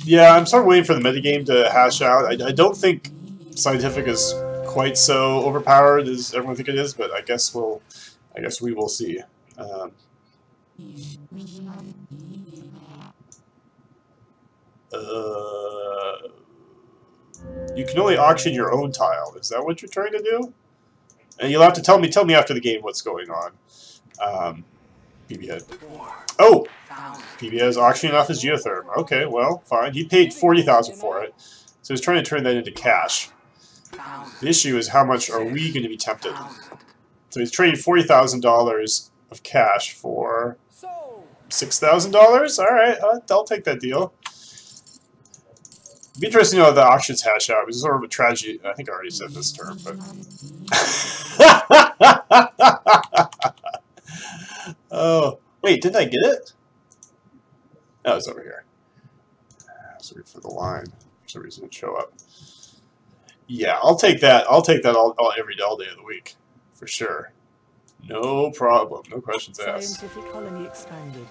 Yeah, I'm sort of waiting for the metagame to hash out. I, I don't think scientific is quite so overpowered as everyone think it is, but I guess we'll, I guess we will see. Um, Uh, you can only auction your own tile. Is that what you're trying to do? And you'll have to tell me tell me after the game what's going on. Um, PB head. Four Oh, is auctioning off his geotherm. Okay, well, fine. He paid forty thousand for it, so he's trying to turn that into cash. The issue is how much are we going to be tempted? So he's trading forty thousand dollars of cash for six thousand dollars. All right, uh, I'll take that deal. It'd be interesting to know how the auctions hash out. It's sort of a tragedy. I think I already said this term, but. [laughs] [laughs] oh wait, didn't I get it? Oh, it's over here. Ah, sorry for the line. For some reason, it show up. Yeah, I'll take that. I'll take that all, all every all day of the week, for sure. No problem. No questions asked. Scientific colony expanded.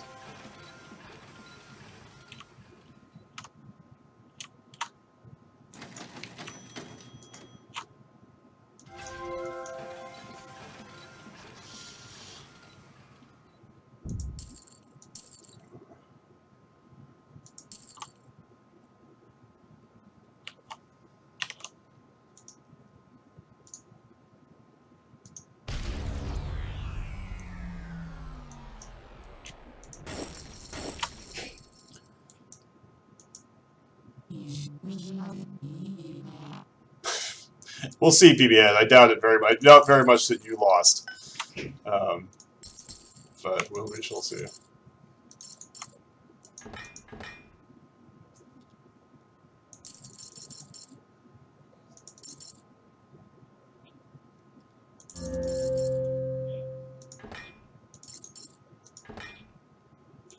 We'll see, PBN. I doubt it very much. Not very much that you lost. Um, but we'll, we shall see.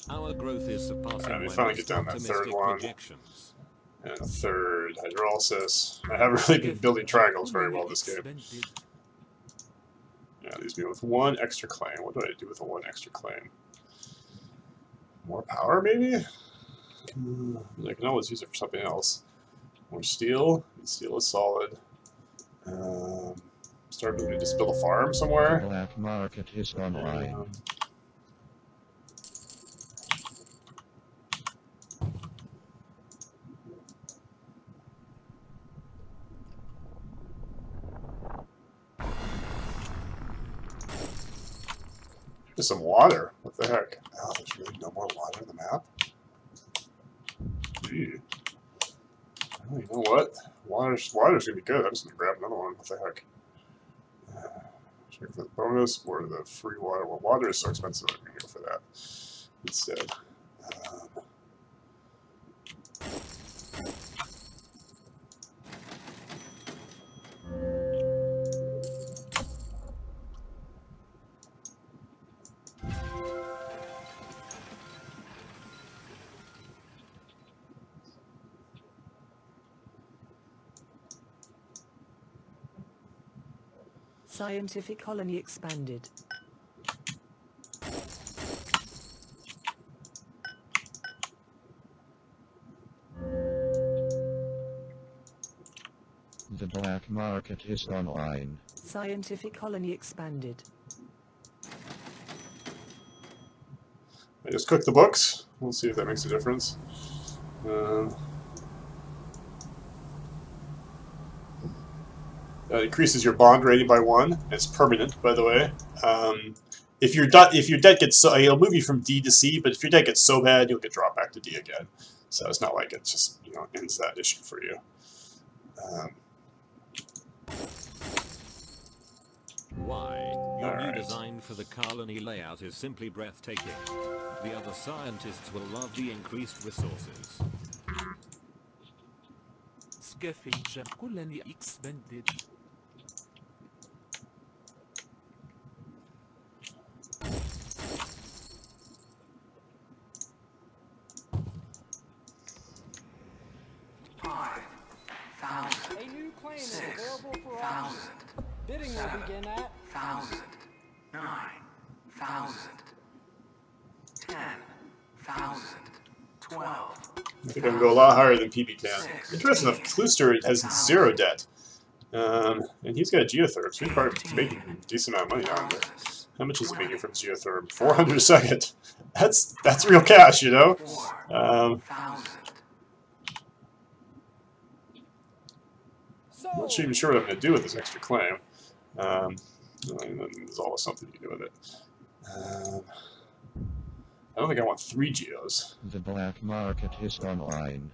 Our growth is surpassing Alright, we finally get down that third one. projections. And a third hydrolysis. I haven't really been building triangles very well this game. Expanded. Yeah, leaves me with one extra claim. What do I do with a one extra claim? More power, maybe? Hmm, I can always use it for something else. More steel. Steel is solid. Um, start moving to build a farm The somewhere. black market is online. Um, There's some water. What the heck? Oh, there's really no more water in the map? Gee. Oh, you know what? Water's, water's gonna be good. I'm just gonna grab another one. What the heck? Uh, Check for the bonus or the free water. Well, water is so expensive. I'm gonna go for that instead. Um, Scientific colony expanded. The black market is online. Scientific colony expanded. I just cook the books. We'll see if that makes a difference. Um, that increases your bond rating by one. It's permanent, by the way. Um, if your debt if your debt gets so it'll move you from D to C, but if your debt gets so bad, you'll get dropped back to D again. So it's not like it just you know ends that issue for you. Um, Why? Your Alright. new design for the colony layout is simply breathtaking. The other scientists will love the increased resources. Scavenger colony expanded. Five thousand. a new claim is available for auction. Bidding will begin at Thousand. Nine thousand. Ten thousand. Twelve. I think I can go a lot higher than PB can. Interesting enough, Klooster has zero debt. Um, and he's got geotherm, so he's probably making a decent amount of money on it. How much is he making from geotherm? 400 a second. That's that's real cash, you know? Um, thousand. I'm not even sure what I'm going to do with this extra claim. Um, there's always something you can do with it. Um, I don't think I want three geos. The black market is online.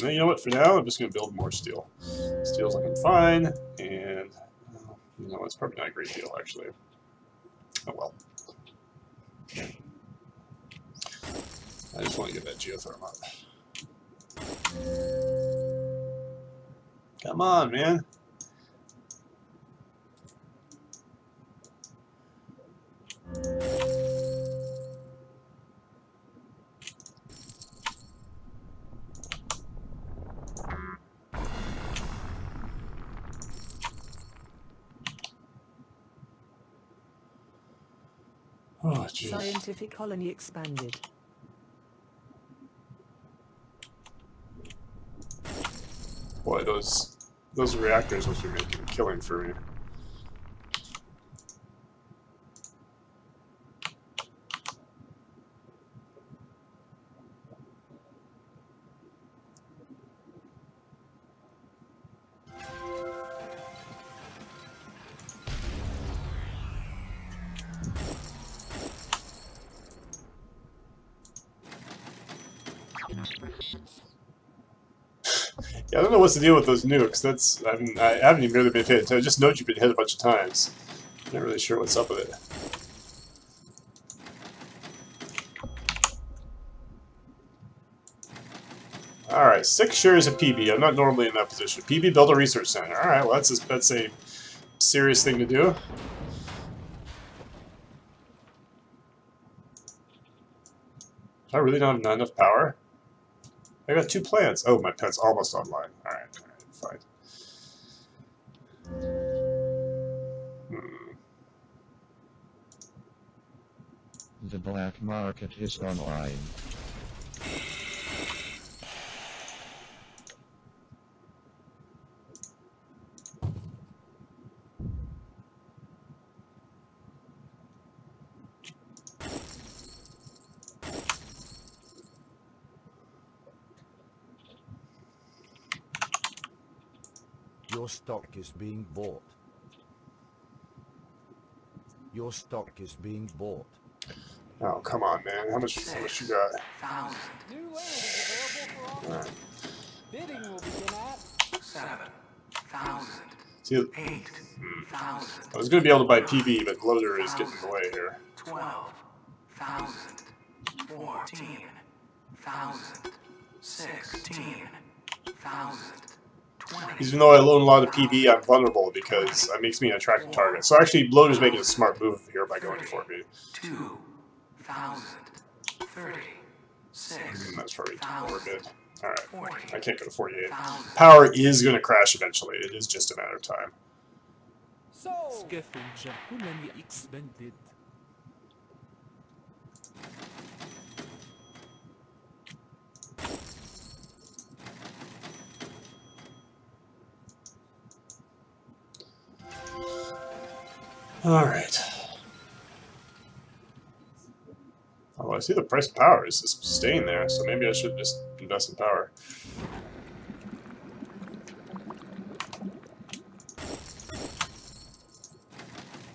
You know what? For now, I'm just going to build more steel. Steel's looking fine, and well, you know it's probably not a great deal actually. Oh well. I just want to get that geotherm up. Come on, man. Oh, jeez. Scientific colony expanded. Boy, those those reactors must be making a killing for me. What's the deal with those nukes. That's I, mean, I haven't even really been hit. I just know you've been hit a bunch of times. Not really sure what's up with it. All right, six shares of PB. I'm not normally in that position. PB build a research center. All right, well that's a, that's a serious thing to. Do I really don't have enough power? I got two plants. Oh, my pet's almost online. Alright, alright, fine. Hmm. The black market is online. Your stock is being bought. Your stock is being bought. Oh, come on, man. How much, how much you got? Thousand. New land available for auction. Bidding will begin at Seven. Thousand. See, Eight. Thousand. I was going to be able to buy PB, but loader is getting in the way here. Twelve. Thousand. Fourteen. Thousand. Sixteen. Thousand. Twenty. Even though I load a lot of PB, I'm vulnerable because that makes me an attractive target. So actually, loader's making a smart move here by going to 4B. Two. Thousand. Thirty. Six. Mm, That's probably Thousand. more bid. Alright, Forty. I can't go to 48. Thousand. Power is going to crash eventually. It is just a matter of time. sold. Scavenger colony expanded. Alright. Oh, I see the price of power is just staying there, so maybe I should just invest in power.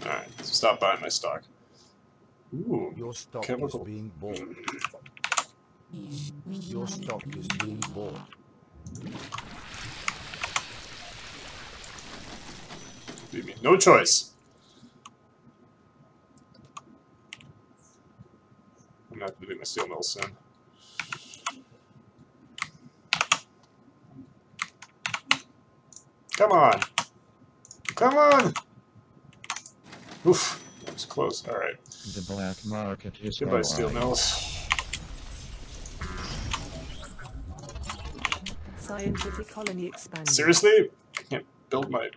Alright, so stop buying my stock. Ooh, Your stock Chemical. is being bought. Your stock is being bought. leave me no choice. I'm not gonna do my steel mill soon. Come on. Come on. Oof, that was close. All right. The black market is Goodbye, steel online. mills. Scientific colony expanded. Seriously? I can't build my.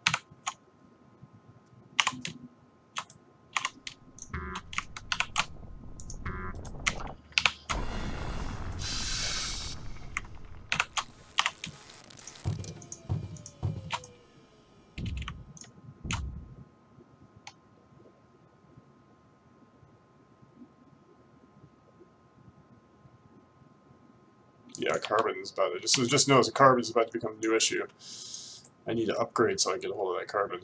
Is about it. Just, just knows carbon is about to become a new issue. I need to upgrade so I get a hold of that carbon.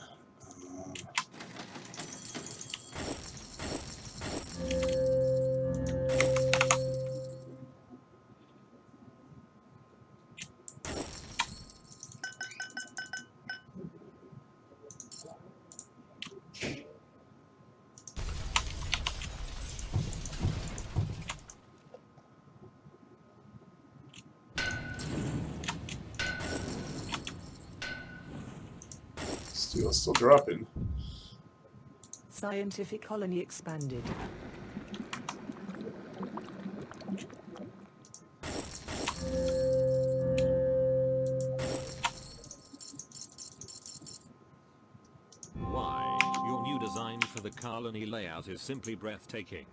Scientific colony expanded. Why? Your new design for the colony layout is simply breathtaking.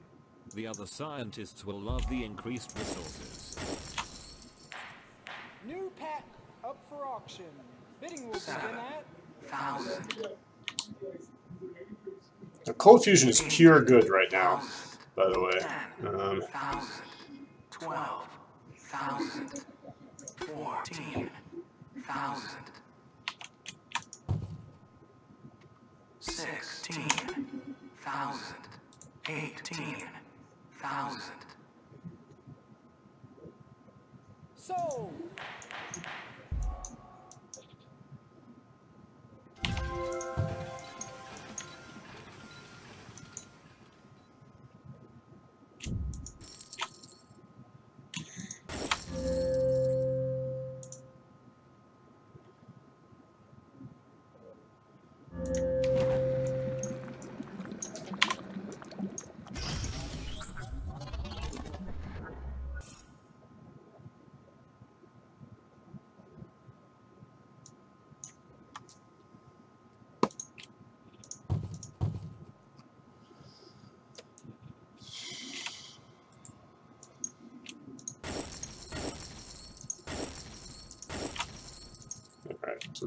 The other scientists will love the increased resources. New patent up for auction. Bidding will begin at thousand, Now, cold fusion is pure good right now, by the way. Um, thousand, twelve, thousand, fourteen, thousand,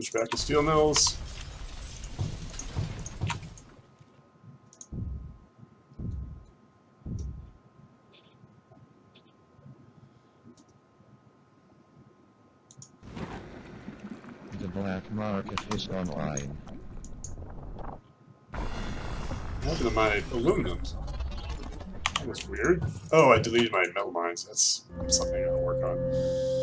switch back to steel mills. The black market is online. What happened to my aluminum? That was weird. Oh, I deleted my metal mines. That's something I gotta work on.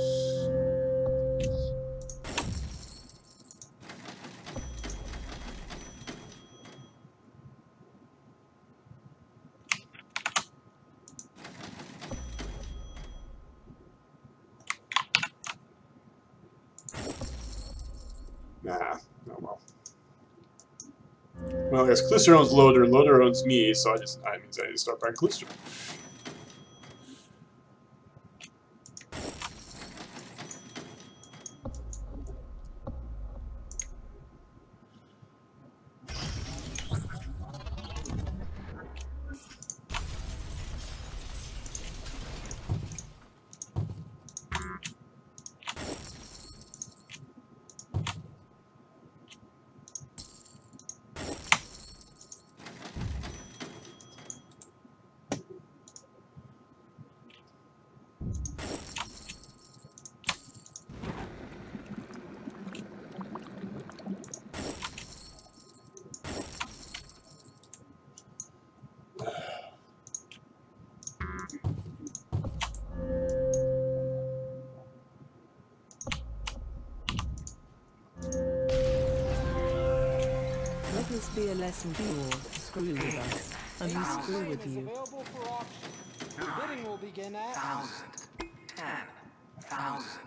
Nah, oh well. Well, I guess Cluster owns Loader, Loader owns me, so I just, I means I to start buying Cluster. Be a lesson to you all. Screw with us, and we screw with you. available for auction. Bidding will begin at thousand, ten, thousand,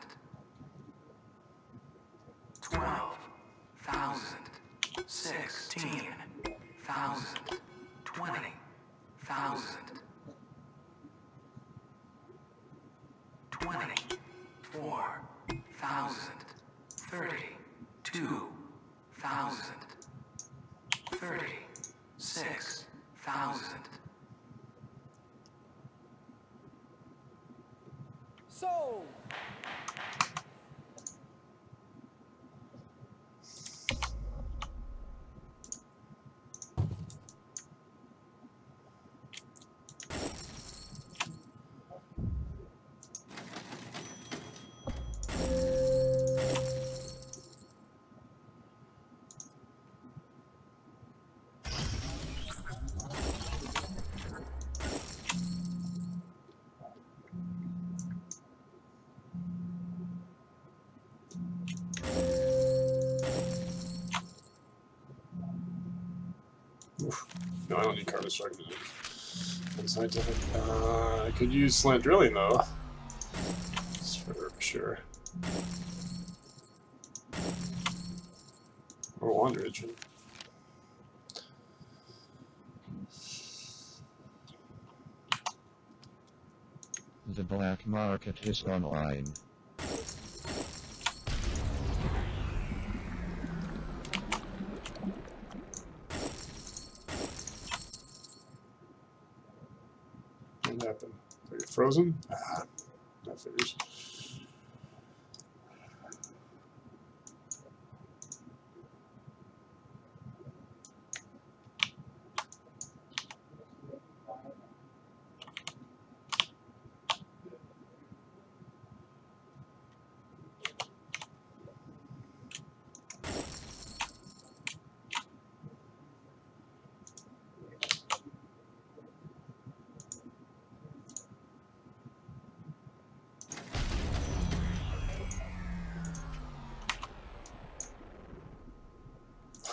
No, I don't need carbon striking. Unscientific. Uh, I could use slant drilling though. That's for sure. Or wanderage. The black market is online. What happened? Are you frozen? Ah, that figures.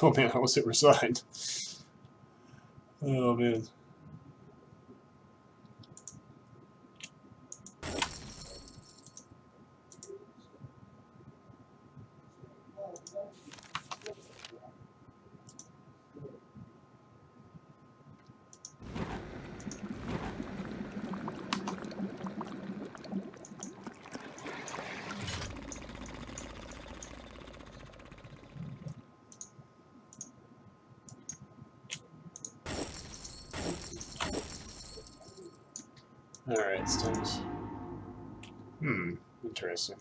Oh [laughs] man, I almost hit resigned. Oh man. Alright, stones. Hmm, interesting.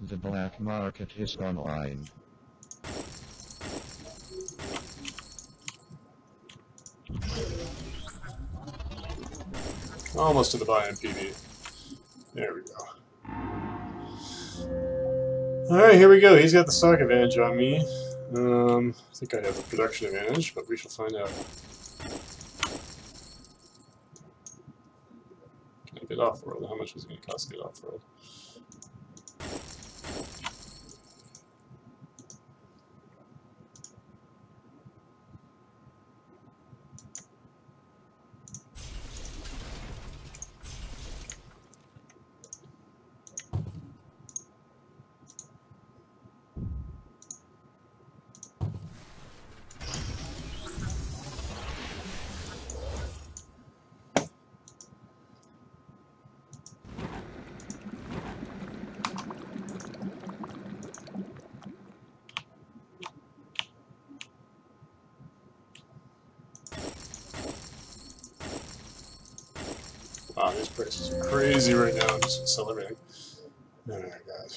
The black market is online. Almost to the buy-in PV. Alright, here we go. He's got the stock advantage on me. Um, I think I have the production advantage, but we shall find out. Can I get off-world? How much is it going to cost to get off-world? Wow, these prices crazy right now. Just god.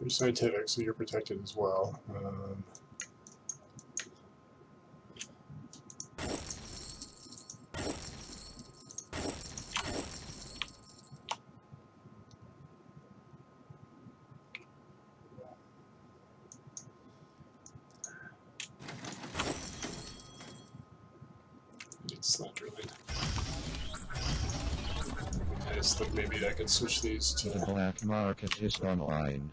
You're scientific, so you're protected as well. Um, need slant drilling. I just think maybe I these The black market is online.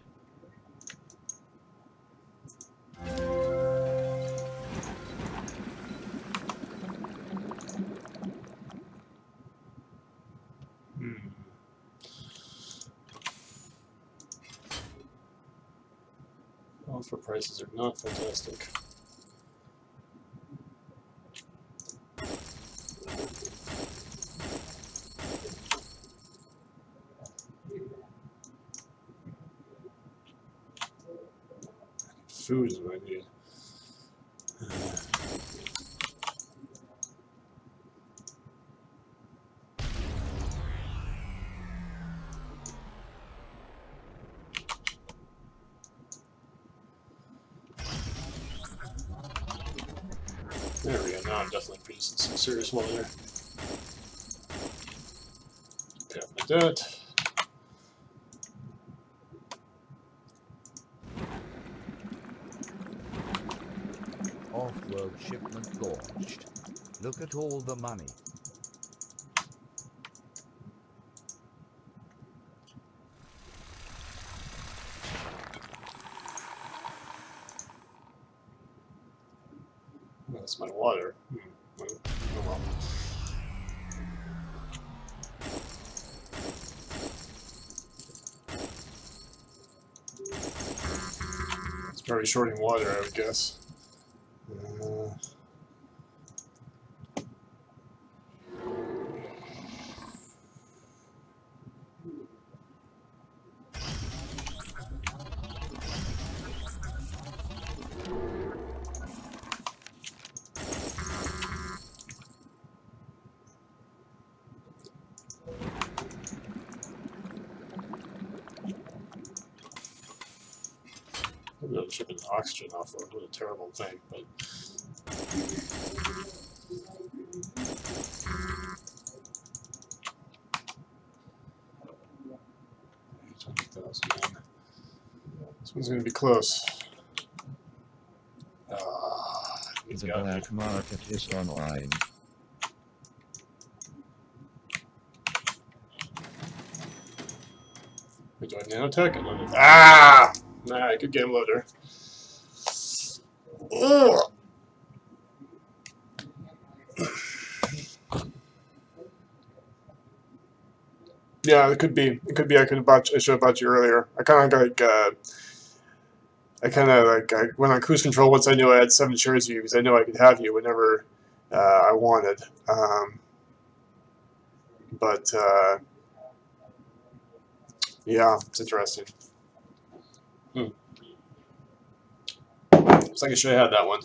Hmm. Alpha prices are not fantastic. Food is what I need. There we go. Now I'm definitely producing some serious. Pay off my debt. Off-world shipment launched. Look at all the money. That's my water. Hmm. well, Oh well. It's very short in water, I would guess. Uh, Maybe I'm shipping oxygen off of what a terrible thing, but twenty thousand. This one's gonna be close. Ah, he's The got me. black market is online. Wait, do I nanotech? I nanotech. Ah! Nah, good game loader. Yeah, it could be. It could be. I could have bought. I should have bought you earlier. I kind of like. Uh, I kind of like. I went on cruise control once I knew I had seven shares of you because I knew I could have you whenever uh, I wanted. Um, but uh, yeah, it's interesting. Looks like I should have had that one.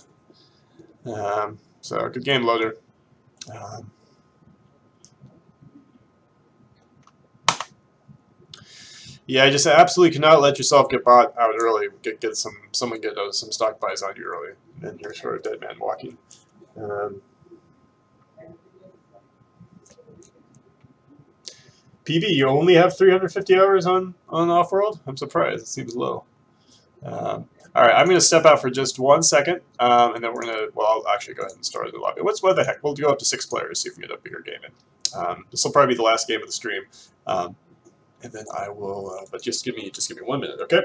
Um, so good game loader. Um, yeah, I just absolutely cannot let yourself get bought out early. Get get some someone get uh, some stock buys on you early, and you're sort of dead man walking. Um, PB, you only have 350 hours on on Offworld. I'm surprised. It seems low. Um, all right, I'm going to step out for just one second, um, and then we're going to. Well, I'll actually go ahead and start the lobby. What's what the heck? We'll go up to six players, see if we get a bigger game in. Um, this will probably be the last game of the stream, um, and then I will. Uh, but just give me just give me one minute, okay?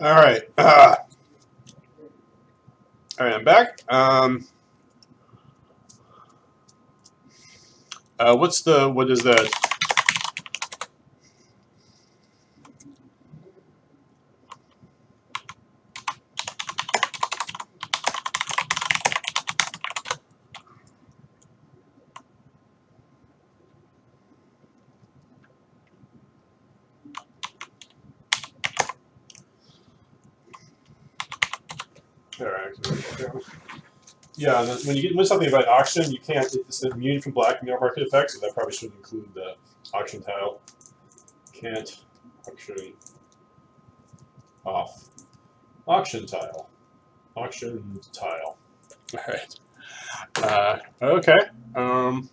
All right. Uh, [clears throat] all right, I'm back. Um, uh, what's the what is that? Yeah, and when you get when something about auction, you can't. It's immune from black mirror market effects, so that probably should include the auction tile. Can't auction off. Auction tile. Auction tile. All right. Uh, okay. Um.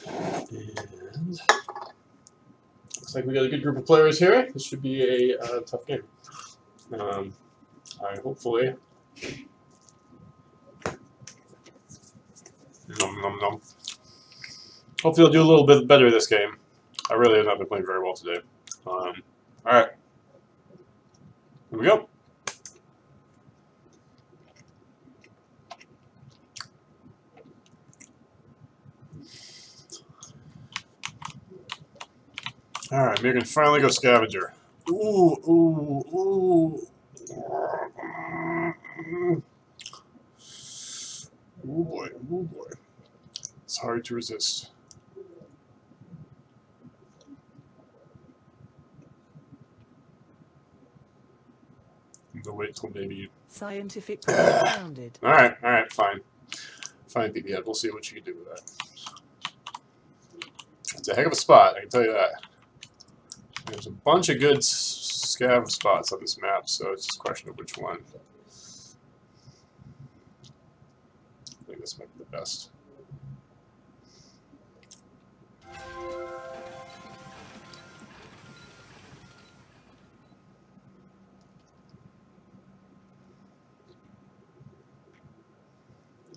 And looks like we got a good group of players here. This should be a uh, tough game. Um, I hopefully. Nom, nom, nom. Hopefully, I'll do a little bit better this game. I really have not been playing very well today. Um, all right. Here we go. All right, we can finally go scavenger. Ooh, ooh, ooh. Oh boy, oh boy. It's hard to resist. The wait till maybe. Scientific [coughs] founded. Alright, alright, fine. Fine, BB We'll see what you can do with that. It's a heck of a spot, I can tell you that. There's a bunch of good scav spots on this map, so it's just a question of which one. I think this might be the best.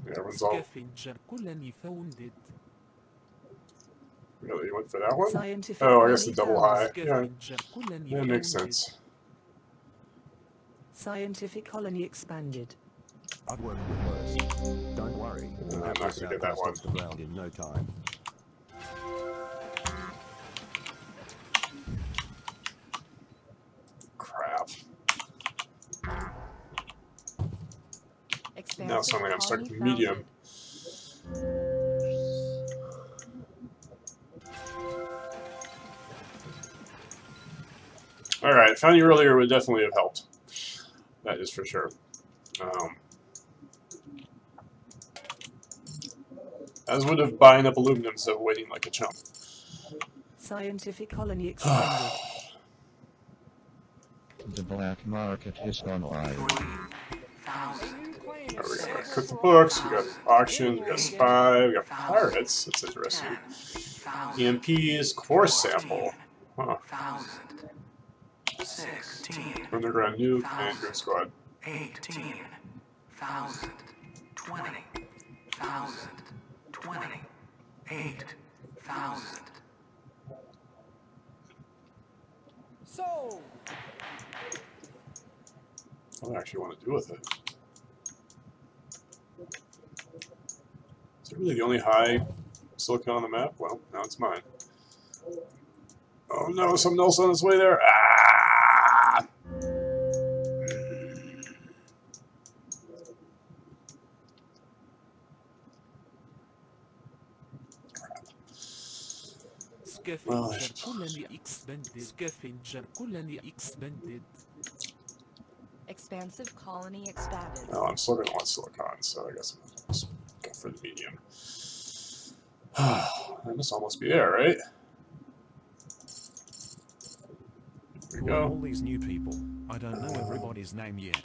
Everyone's all. Really you went for that one? Scientific Oh, I guess the double high. Yeah, that makes sense. Scientific colony expanded. I'd work with worse. Don't worry. I'm not gonna this get that one. off the ground in no time. Crap. Expansive Now suddenly I'm stuck colony with medium. Founded. Alright, found you earlier would definitely have helped. That is for sure. Um, as would have buying up aluminum instead of waiting like a chump. Scientific colony [sighs] expanded. The black market is gone live. Thousand. claim There we got go. Cook the books, we got auctions, we got spy, we got pirates. That's interesting. Ten. Thousand. EMPs, core sample. Huh. Thousand. Sixteen. Underground nuke and grid squad. Eighteen. Thousand. Twenty. Thousand. Twenty. Eight. So, What do I actually want to do with it? Is it really the only high silicon on the map? Well, now it's mine. Oh no, something else on its way there. Ah! Well, I Scavenger suppose. colony expanded. Scavenger colony expanded. Expansive colony expanded. Well, I'm still gonna want silicon, so I guess I'm gonna just go for the medium. [sighs] that must almost be there, right? There we Who go. all these new people? I don't know everybody's name yet.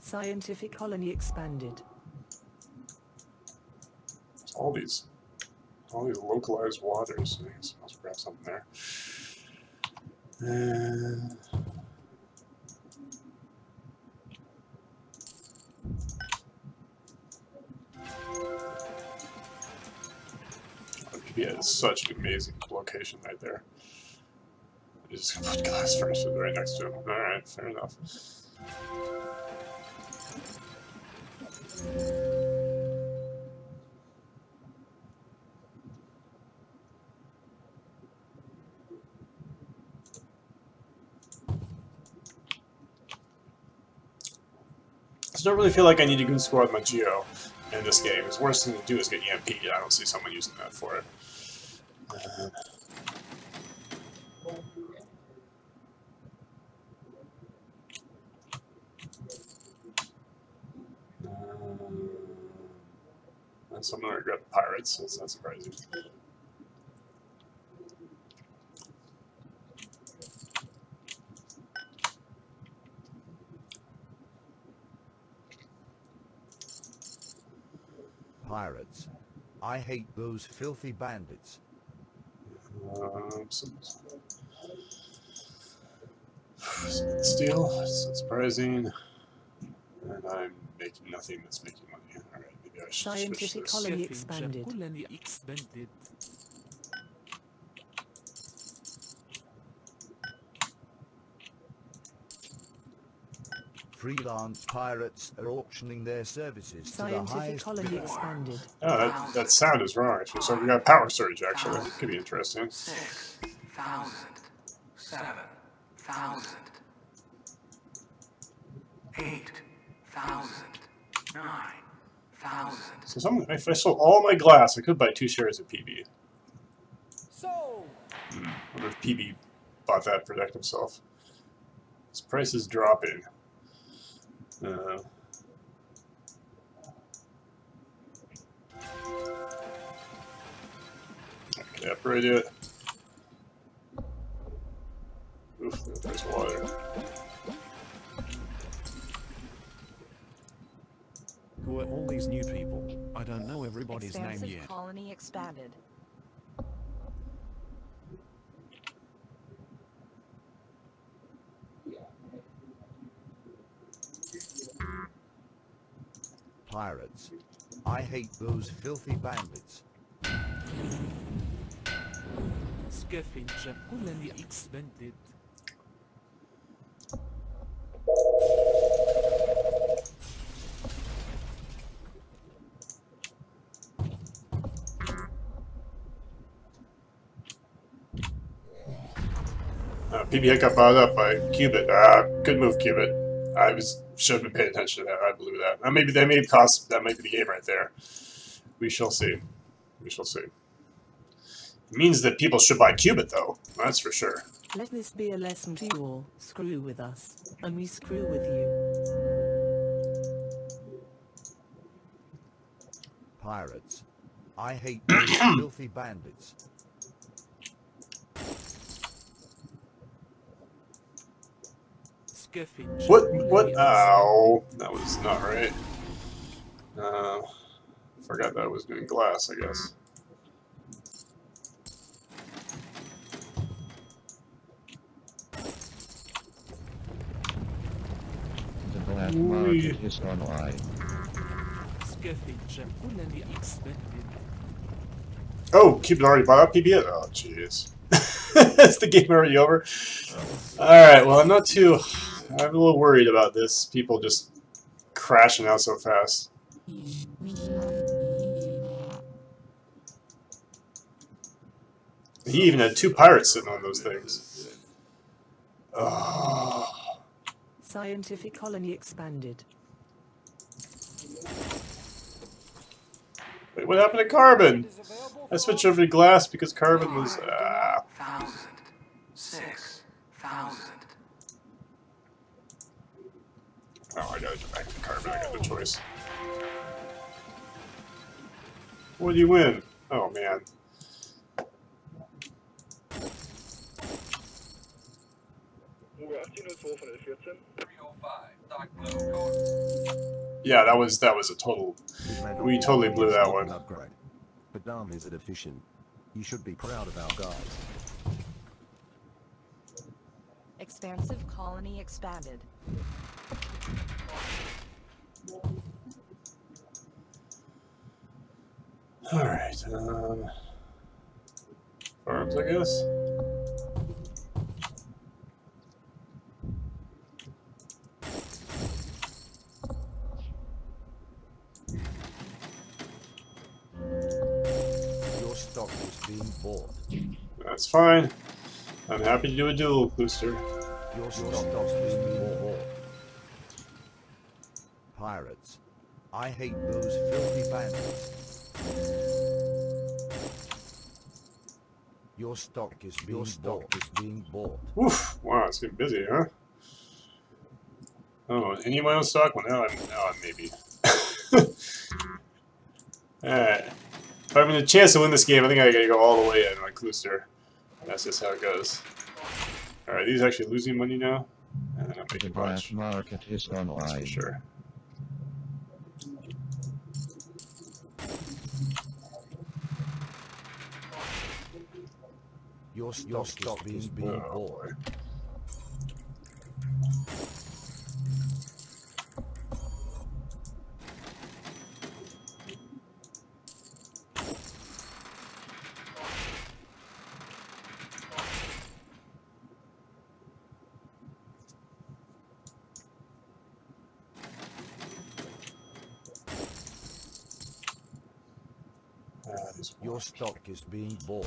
Scientific colony expanded. All these all these localized waters. I guess I'll grab something there. And PB is such an amazing location right there. You just gonna put glass furnaces right next to him. Alright, fair enough. Don't really feel like I need a good score with my Geo in this game. The worst thing to do is get EMP. I don't see someone using that for it. Um, regret pirates. That's not surprising. pirates. I hate those filthy bandits. Steel, surprising. And I'm making nothing that's making money. Alright, maybe I should Scientific colony expanded. Freelance pirates are auctioning their services to the Scientific highest colony bidder. expanded. Oh, that, that sound is wrong, actually. So we got power surge, actually. That could be interesting. Six thousand, seven thousand, eight thousand, nine thousand, So some, if I sold all my glass, I could buy two shares of PB. So, Hmm. I wonder if PB bought that to protect himself. His price is dropping. Uh, okay, upgrade it. Oof, there's water. Who are all these new people? I don't know everybody's name yet. colony expanded. pirates. I hate those filthy bandits. PBA got bought up by Cubit. Ah, good move, Cubit. I was should have been paying attention to that. I blew that. Uh, maybe that may cost. That might be the game right there. We shall see. We shall see. It means that people should buy Cubit, though. That's for sure. Let this be a lesson to you all. Screw with us, and we screw with you. Pirates. I hate those filthy bandits. What? What? Ow! that was not right. Uh, forgot that I was doing glass, I guess. The glass market is Uy. Oh, Cubit already bought out PB. Oh, jeez. [laughs] Is the game already over? Oh. Alright, well, I'm not too I'm a little worried about this. People just crashing out so fast. He even had two pirates sitting on those things. Oh, [sighs] Scientific colony expanded. wait, what happened to carbon? I switched over to glass because carbon was... Ah, thousand, six thousand, oh, I gotta go back to carbon. I got no choice. What do you win? Oh, man. Yeah, that was that was a total. It may not We totally blew that one. Upgrade. But damn, is it efficient. You should be proud of our guys. Expansive colony expanded. All right. Um, farms, I guess. Your stock is being bought. That's fine. I'm happy to do a duel, Booster. Your stock is being bought. Pirates. I hate those filthy bandits. Your stock is being Your stock is being bought. Oof! Wow, it's getting busy, huh? Oh, any of my own stock? Well, now I'm, now I'm maybe. [laughs] Alright. If I'm having a chance to win this game, I think I gotta go all the way in my Klooster. That's just how it goes. Alright, these actually losing money now? And I'm The making black much. market is online. That's for sure. Your stock, is being Oh, bought. boy. Ah, these Your stock is being bought.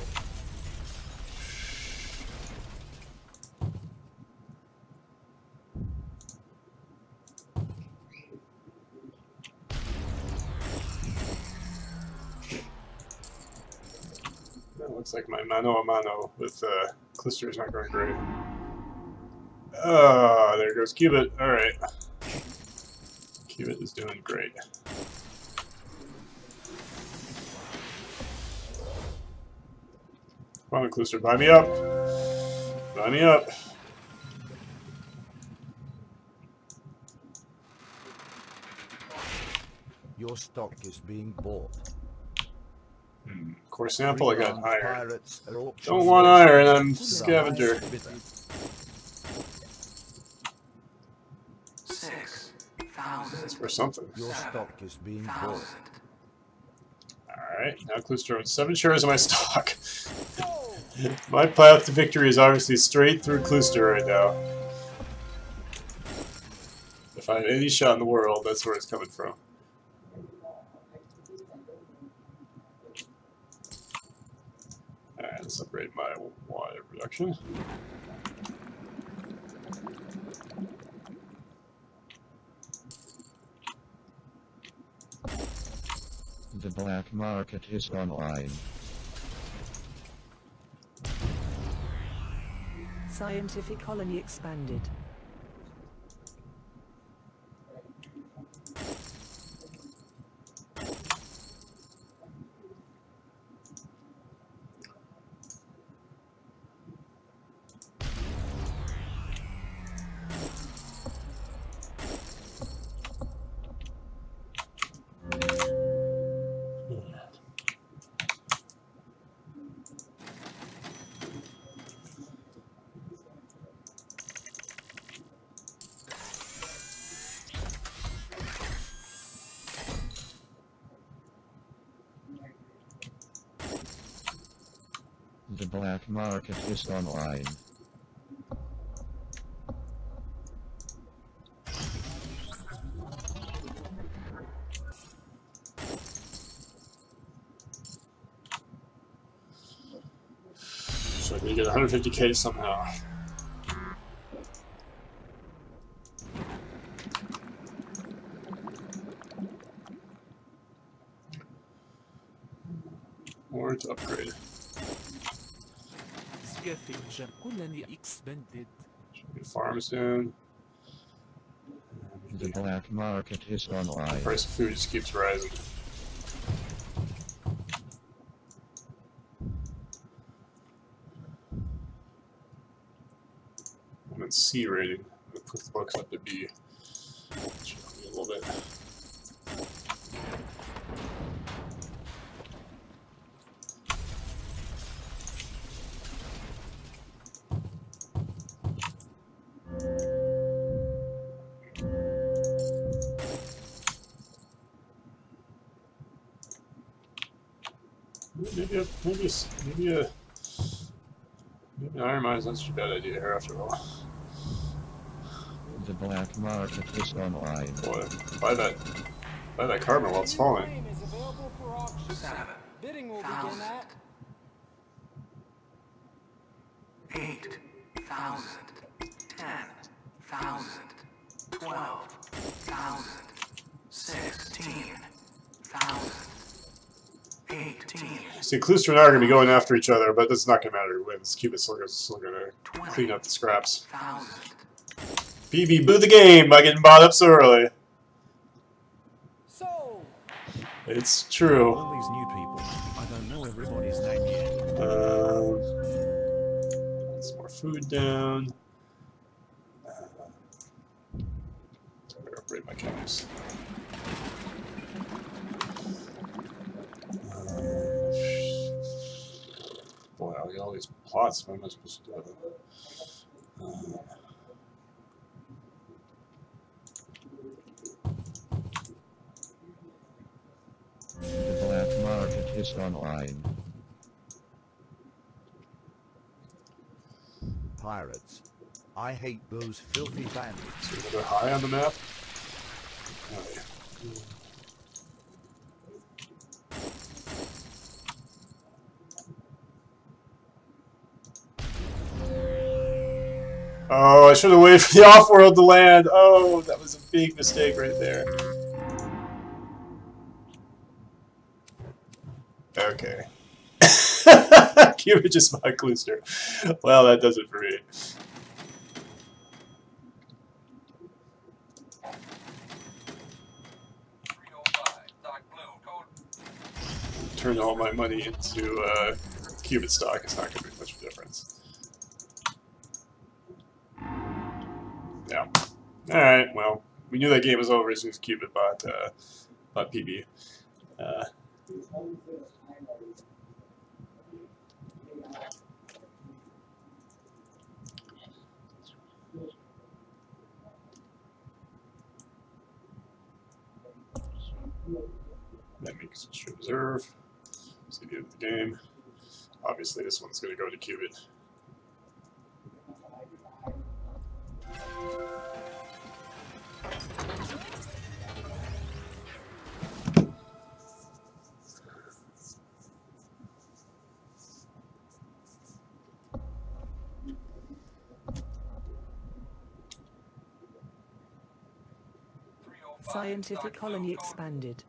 That looks like my mano a mano with uh, Clister is not going great. Ah, there goes Cubit. Alright. Cubit is doing great. Come on, Cluster, buy me up. Buy me up. Your stock is being bought. Core sample, I got iron. Pirates are auction Don't want iron, I'm scavenger. highest bidder. That's for something. Your stock is being bought. Alright, now Cluster owns seven shares of my [laughs] stock. my path to victory is obviously straight through Cluster right now. If I have any shot in the world, that's where it's coming from. Alright, let's upgrade my water production. The black market is online. Scientific colony expanded. The black market is online. So I can get 150k somehow. Or to upgrade. Scavenger colony expanded. Should get farm soon. The black market is online. The price of food just keeps rising. Not such a bad idea here after all. The black market is online. Boy, buy that, buy that carbon while it's falling. See, and I are going to be going after each other, but it's not going to matter who wins. Cubit's still, still going to clean up the scraps. BB boo the game by getting bought up so early. so. It's true. All these new people, I don't know everybody's name yet. Um, some more food down. These plots. What am I supposed to do? Uh, The black market is online. Pirates. I hate those filthy bandits. another high on the map. Oh. I should have waited for the [laughs] off-world to land. Oh, that was a big mistake right there. Okay. [laughs] Cubit just bought Klooster. Well, that does it for me. Turn all my money into uh, stock. It's not going to Alright, well, we knew that game was over as soon as Cubit bought, uh, bought PB. Uh, that makes it reserve. See the end of the game. Obviously, this one's going to go to Cubit. Scientific colony expanded.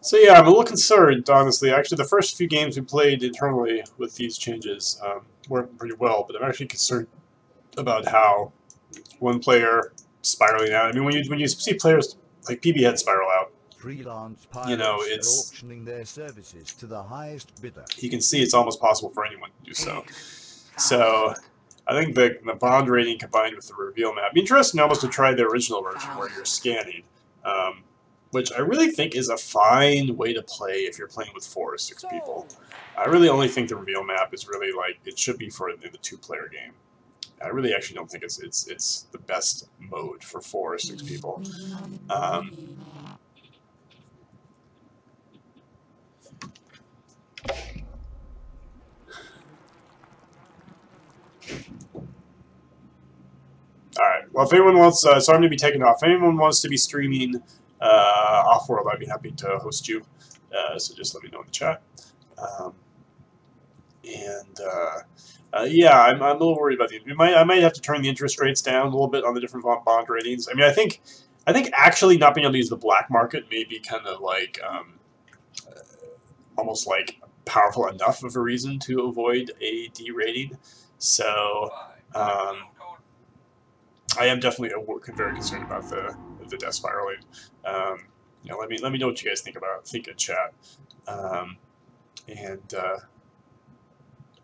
So yeah, I'm a little concerned, honestly. Actually, the first few games we played internally with these changes um, worked pretty well, but I'm actually concerned about how one player spiraling out. I mean, when you when you see players like PB head spiral out, Freelance pirates You know, are it's- auctioning their services to the highest bidder. you can see it's almost possible for anyone to do so. So I think the, the bond rating combined with the reveal map, interesting almost to try the original version where you're scanning, um, which I really think is a fine way to play if you're playing with four or six people. I really only think the reveal map is really like it should be for the two-player game. I really actually don't think it's it's it's the best mode for four or six people. Um, Alright, well if anyone wants, uh, so I'm going to be taking off. If anyone wants to be streaming uh, off-world, I'd be happy to host you. Uh, so just let me know in the chat. Um, and uh, uh, yeah, I'm, I'm a little worried about the. Might, I might have to turn the interest rates down a little bit on the different bond bond ratings. I mean, I think, I think actually not being able to use the black market may be kind of like, um, uh, almost like powerful enough of a reason to avoid a D rating. So, um, I am definitely very concerned about the the death spiraling. Um, you know, let me let me know what you guys think about think in chat. Um, and uh,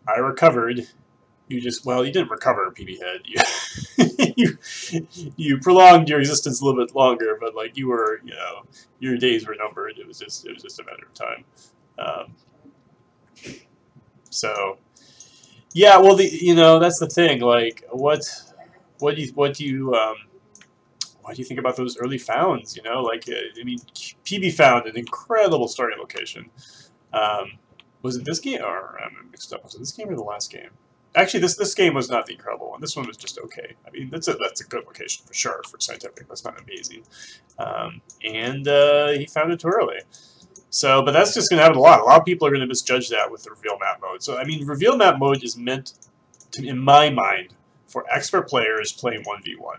I recovered. You just well, you didn't recover, PB head. You, [laughs] you you prolonged your existence a little bit longer, but like you were, you know, your days were numbered. It was just it was just a matter of time. Um, so, yeah, well, the you know that's the thing. Like, what what do you what do you um, what do you think about those early founds? You know, like uh, I mean, PB found an incredible starting location. Um, was it this game or I'm mixed up? Was it this game or the last game? Actually, this this game was not the incredible one. This one was just okay. I mean, that's a that's a good location for sure for scientific. That's not amazing. Um, and uh, he found it too early. So, but that's just going to happen a lot. A lot of people are going to misjudge that with the reveal map mode. So, I mean, reveal map mode is meant, to, in my mind, for expert players playing 1v1.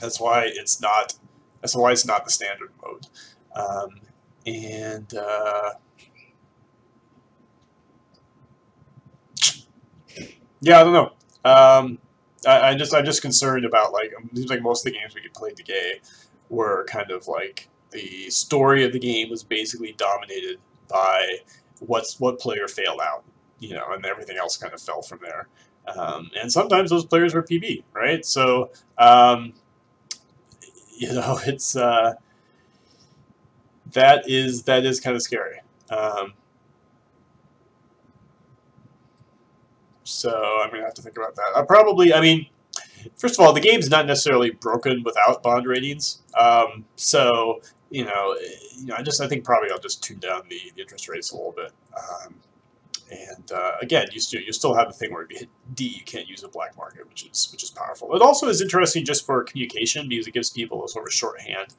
That's why it's not. That's why it's not the standard mode. Um, and uh, yeah, I don't know. Um, I, I just I'm just concerned about like it seems like most of the games we played today were kind of like the story of the game was basically dominated by what's what player failed out, you know, and everything else kind of fell from there. Um, and sometimes those players were PB, right? So, um, [laughs] you know, it's uh, that is that is kind of scary. Um, so I'm gonna have to think about that. I probably, I mean, first of all, the game's not necessarily broken without bond ratings. Um, so you know, you know, I just I think probably I'll just tune down the, the interest rates a little bit. Um, and uh, again, you still you still have the thing where if you hit D, you can't use a black market, which is which is powerful. It also is interesting just for communication because it gives people a sort of shorthand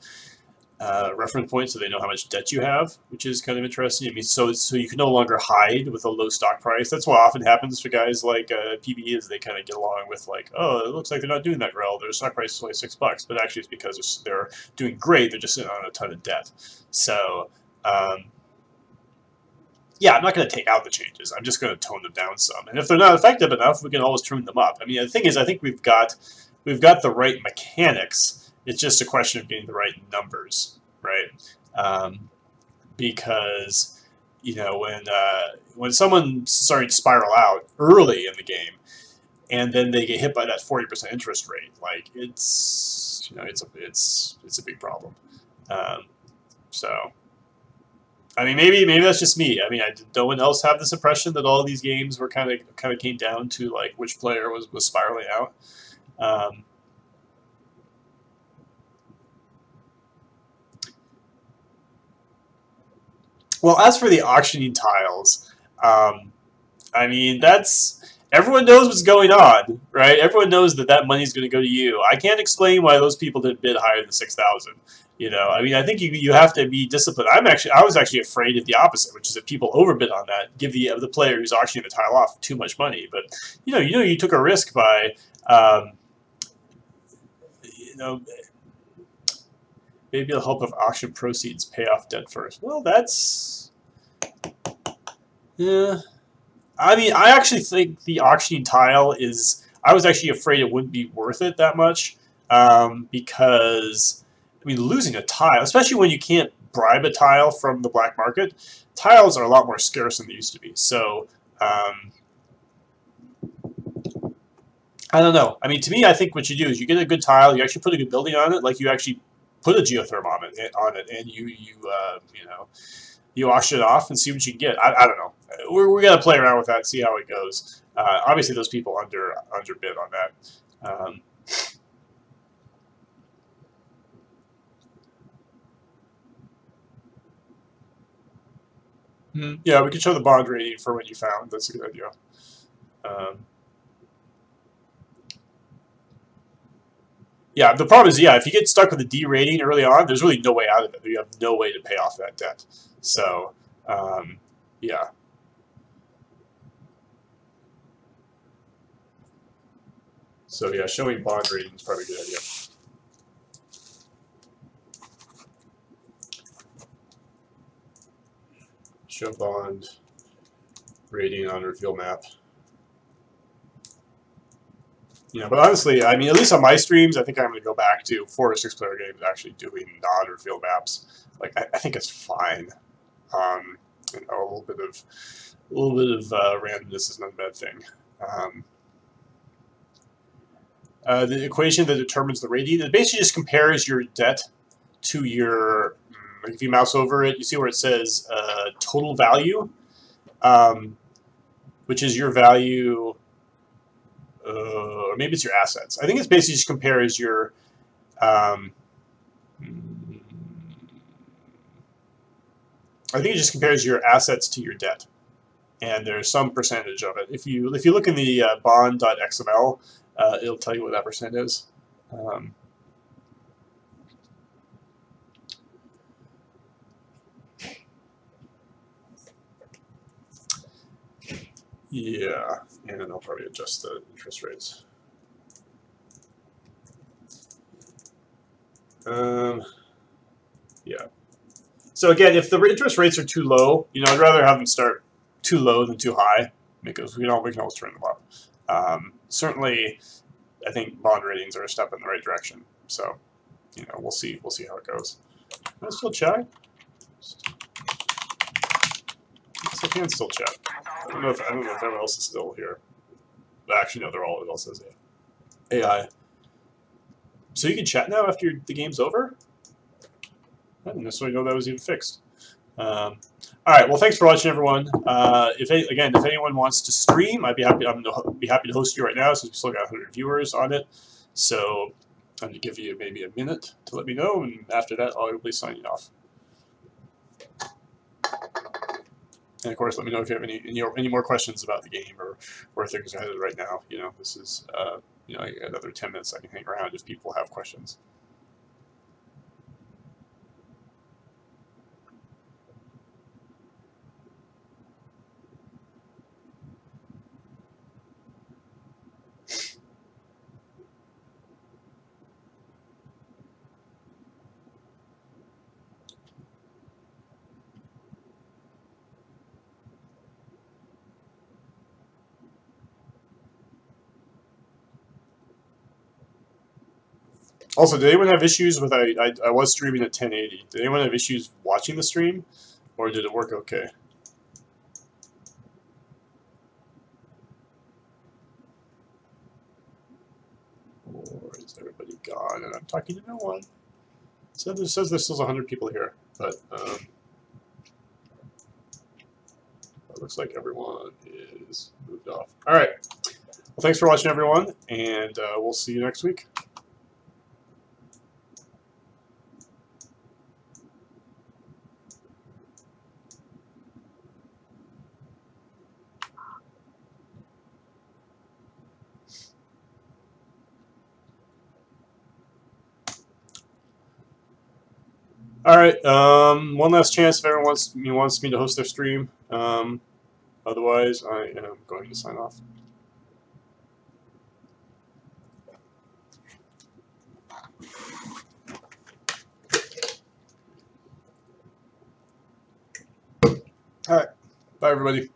uh, reference point so they know how much debt you have, which is kind of interesting. I mean, so so you can no longer hide with a low stock price. That's what often happens for guys like uh, PBE is they kind of get along with like, oh, it looks like they're not doing that well. Their stock price is only six bucks, but actually it's because they're doing great. They're just sitting on a ton of debt. So. Um, yeah, I'm not going to take out the changes. I'm just going to tone them down some. And if they're not effective enough, we can always tune them up. I mean, the thing is, I think we've got we've got the right mechanics. It's just a question of getting the right numbers, right? Um, because you know when uh, when someone's starting to spiral out early in the game, and then they get hit by that 40% interest rate, like it's you know it's a it's it's a big problem. Um, so I mean, maybe maybe that's just me. I mean, I, no one else have this impression that all these games were kind of kind of came down to like which player was was spiraling out. Um, well, as for the auctioning tiles, um, I mean that's everyone knows what's going on, right? Everyone knows that that money is going to go to you. I can't explain why those people didn't bid higher than six thousand. You know, I mean, I think you you have to be disciplined. I'm actually I was actually afraid of the opposite, which is if people overbid on that, give the the player who's auctioning the tile off too much money. But you know, you know, you took a risk by, um, you know, maybe the help of auction proceeds pay off debt first. Well, that's yeah. I mean, I actually think the auctioning tile is. I was actually afraid it wouldn't be worth it that much um, because I mean, losing a tile, especially when you can't bribe a tile from the black market, tiles are a lot more scarce than they used to be. So, um, I don't know. I mean, to me, I think what you do is you get a good tile, you actually put a good building on it, like you actually put a geotherm on it, on it and you, you, uh, you know, you wash it off and see what you can get. I, I don't know. We're, we're going to play around with that, see how it goes. Uh, obviously, those people under underbid on that. Um, Hmm. Yeah, we could show the bond rating for what you found. That's a good idea. Um, yeah, the problem is, yeah, if you get stuck with a D rating early on, there's really no way out of it. You have no way to pay off that debt. So, um, yeah. So yeah, showing bond rating is probably a good idea. Show bond rating on reveal map. You know, but honestly, I mean, at least on my streams, I think I'm going to go back to four or six player games actually doing non-reveal maps. Like, I, I, think it's fine. Um, you know, a little bit of a little bit of uh, randomness is not a bad thing. Um, uh, the equation that determines the rating, it basically just compares your debt to your if you mouse over it, you see where it says uh, total value, um, which is your value, uh, or maybe it's your assets. I think it's basically just compares your Um, I think it just compares your assets to your debt, and there's some percentage of it. If you if you look in the uh, bond.xml, uh, it'll tell you what that percent is. Um, yeah, and then I'll probably adjust the interest rates. Um, yeah. So again, if the interest rates are too low, you know, I'd rather have them start too low than too high because we know we can always turn them up. Um, certainly, I think bond ratings are a step in the right direction. So, you know, we'll see. We'll see how it goes. I still chat? I can still chat. I don't know if I don't know if everyone else is still here. Actually, no, they're all. It all says AI. So you can chat now after the game's over? I didn't necessarily know that was even fixed. Um, all right. Well, thanks for watching, everyone. Uh, if again, if anyone wants to stream, I'd be happy. I'm be happy to host you right now, since we still got 100 viewers on it. So I'm gonna give you maybe a minute to let me know, and after that, I'll be signing off. And of course, let me know if you have any any, any more questions about the game or where things are headed right now. You know, this is uh, you know another 10 minutes I can hang around if people have questions. Also, did anyone have issues with I, I I was streaming at 1080? Did anyone have issues watching the stream, or did it work okay? Or is everybody gone and I'm talking to no one? So it says there's still 100 people here, but um, it looks like everyone is moved off. All right. Well, thanks for watching, everyone, and uh, we'll see you next week. All right. Um, one last chance if everyone wants me wants me to host their stream. Um, otherwise, I am going to sign off. All right. Bye, everybody.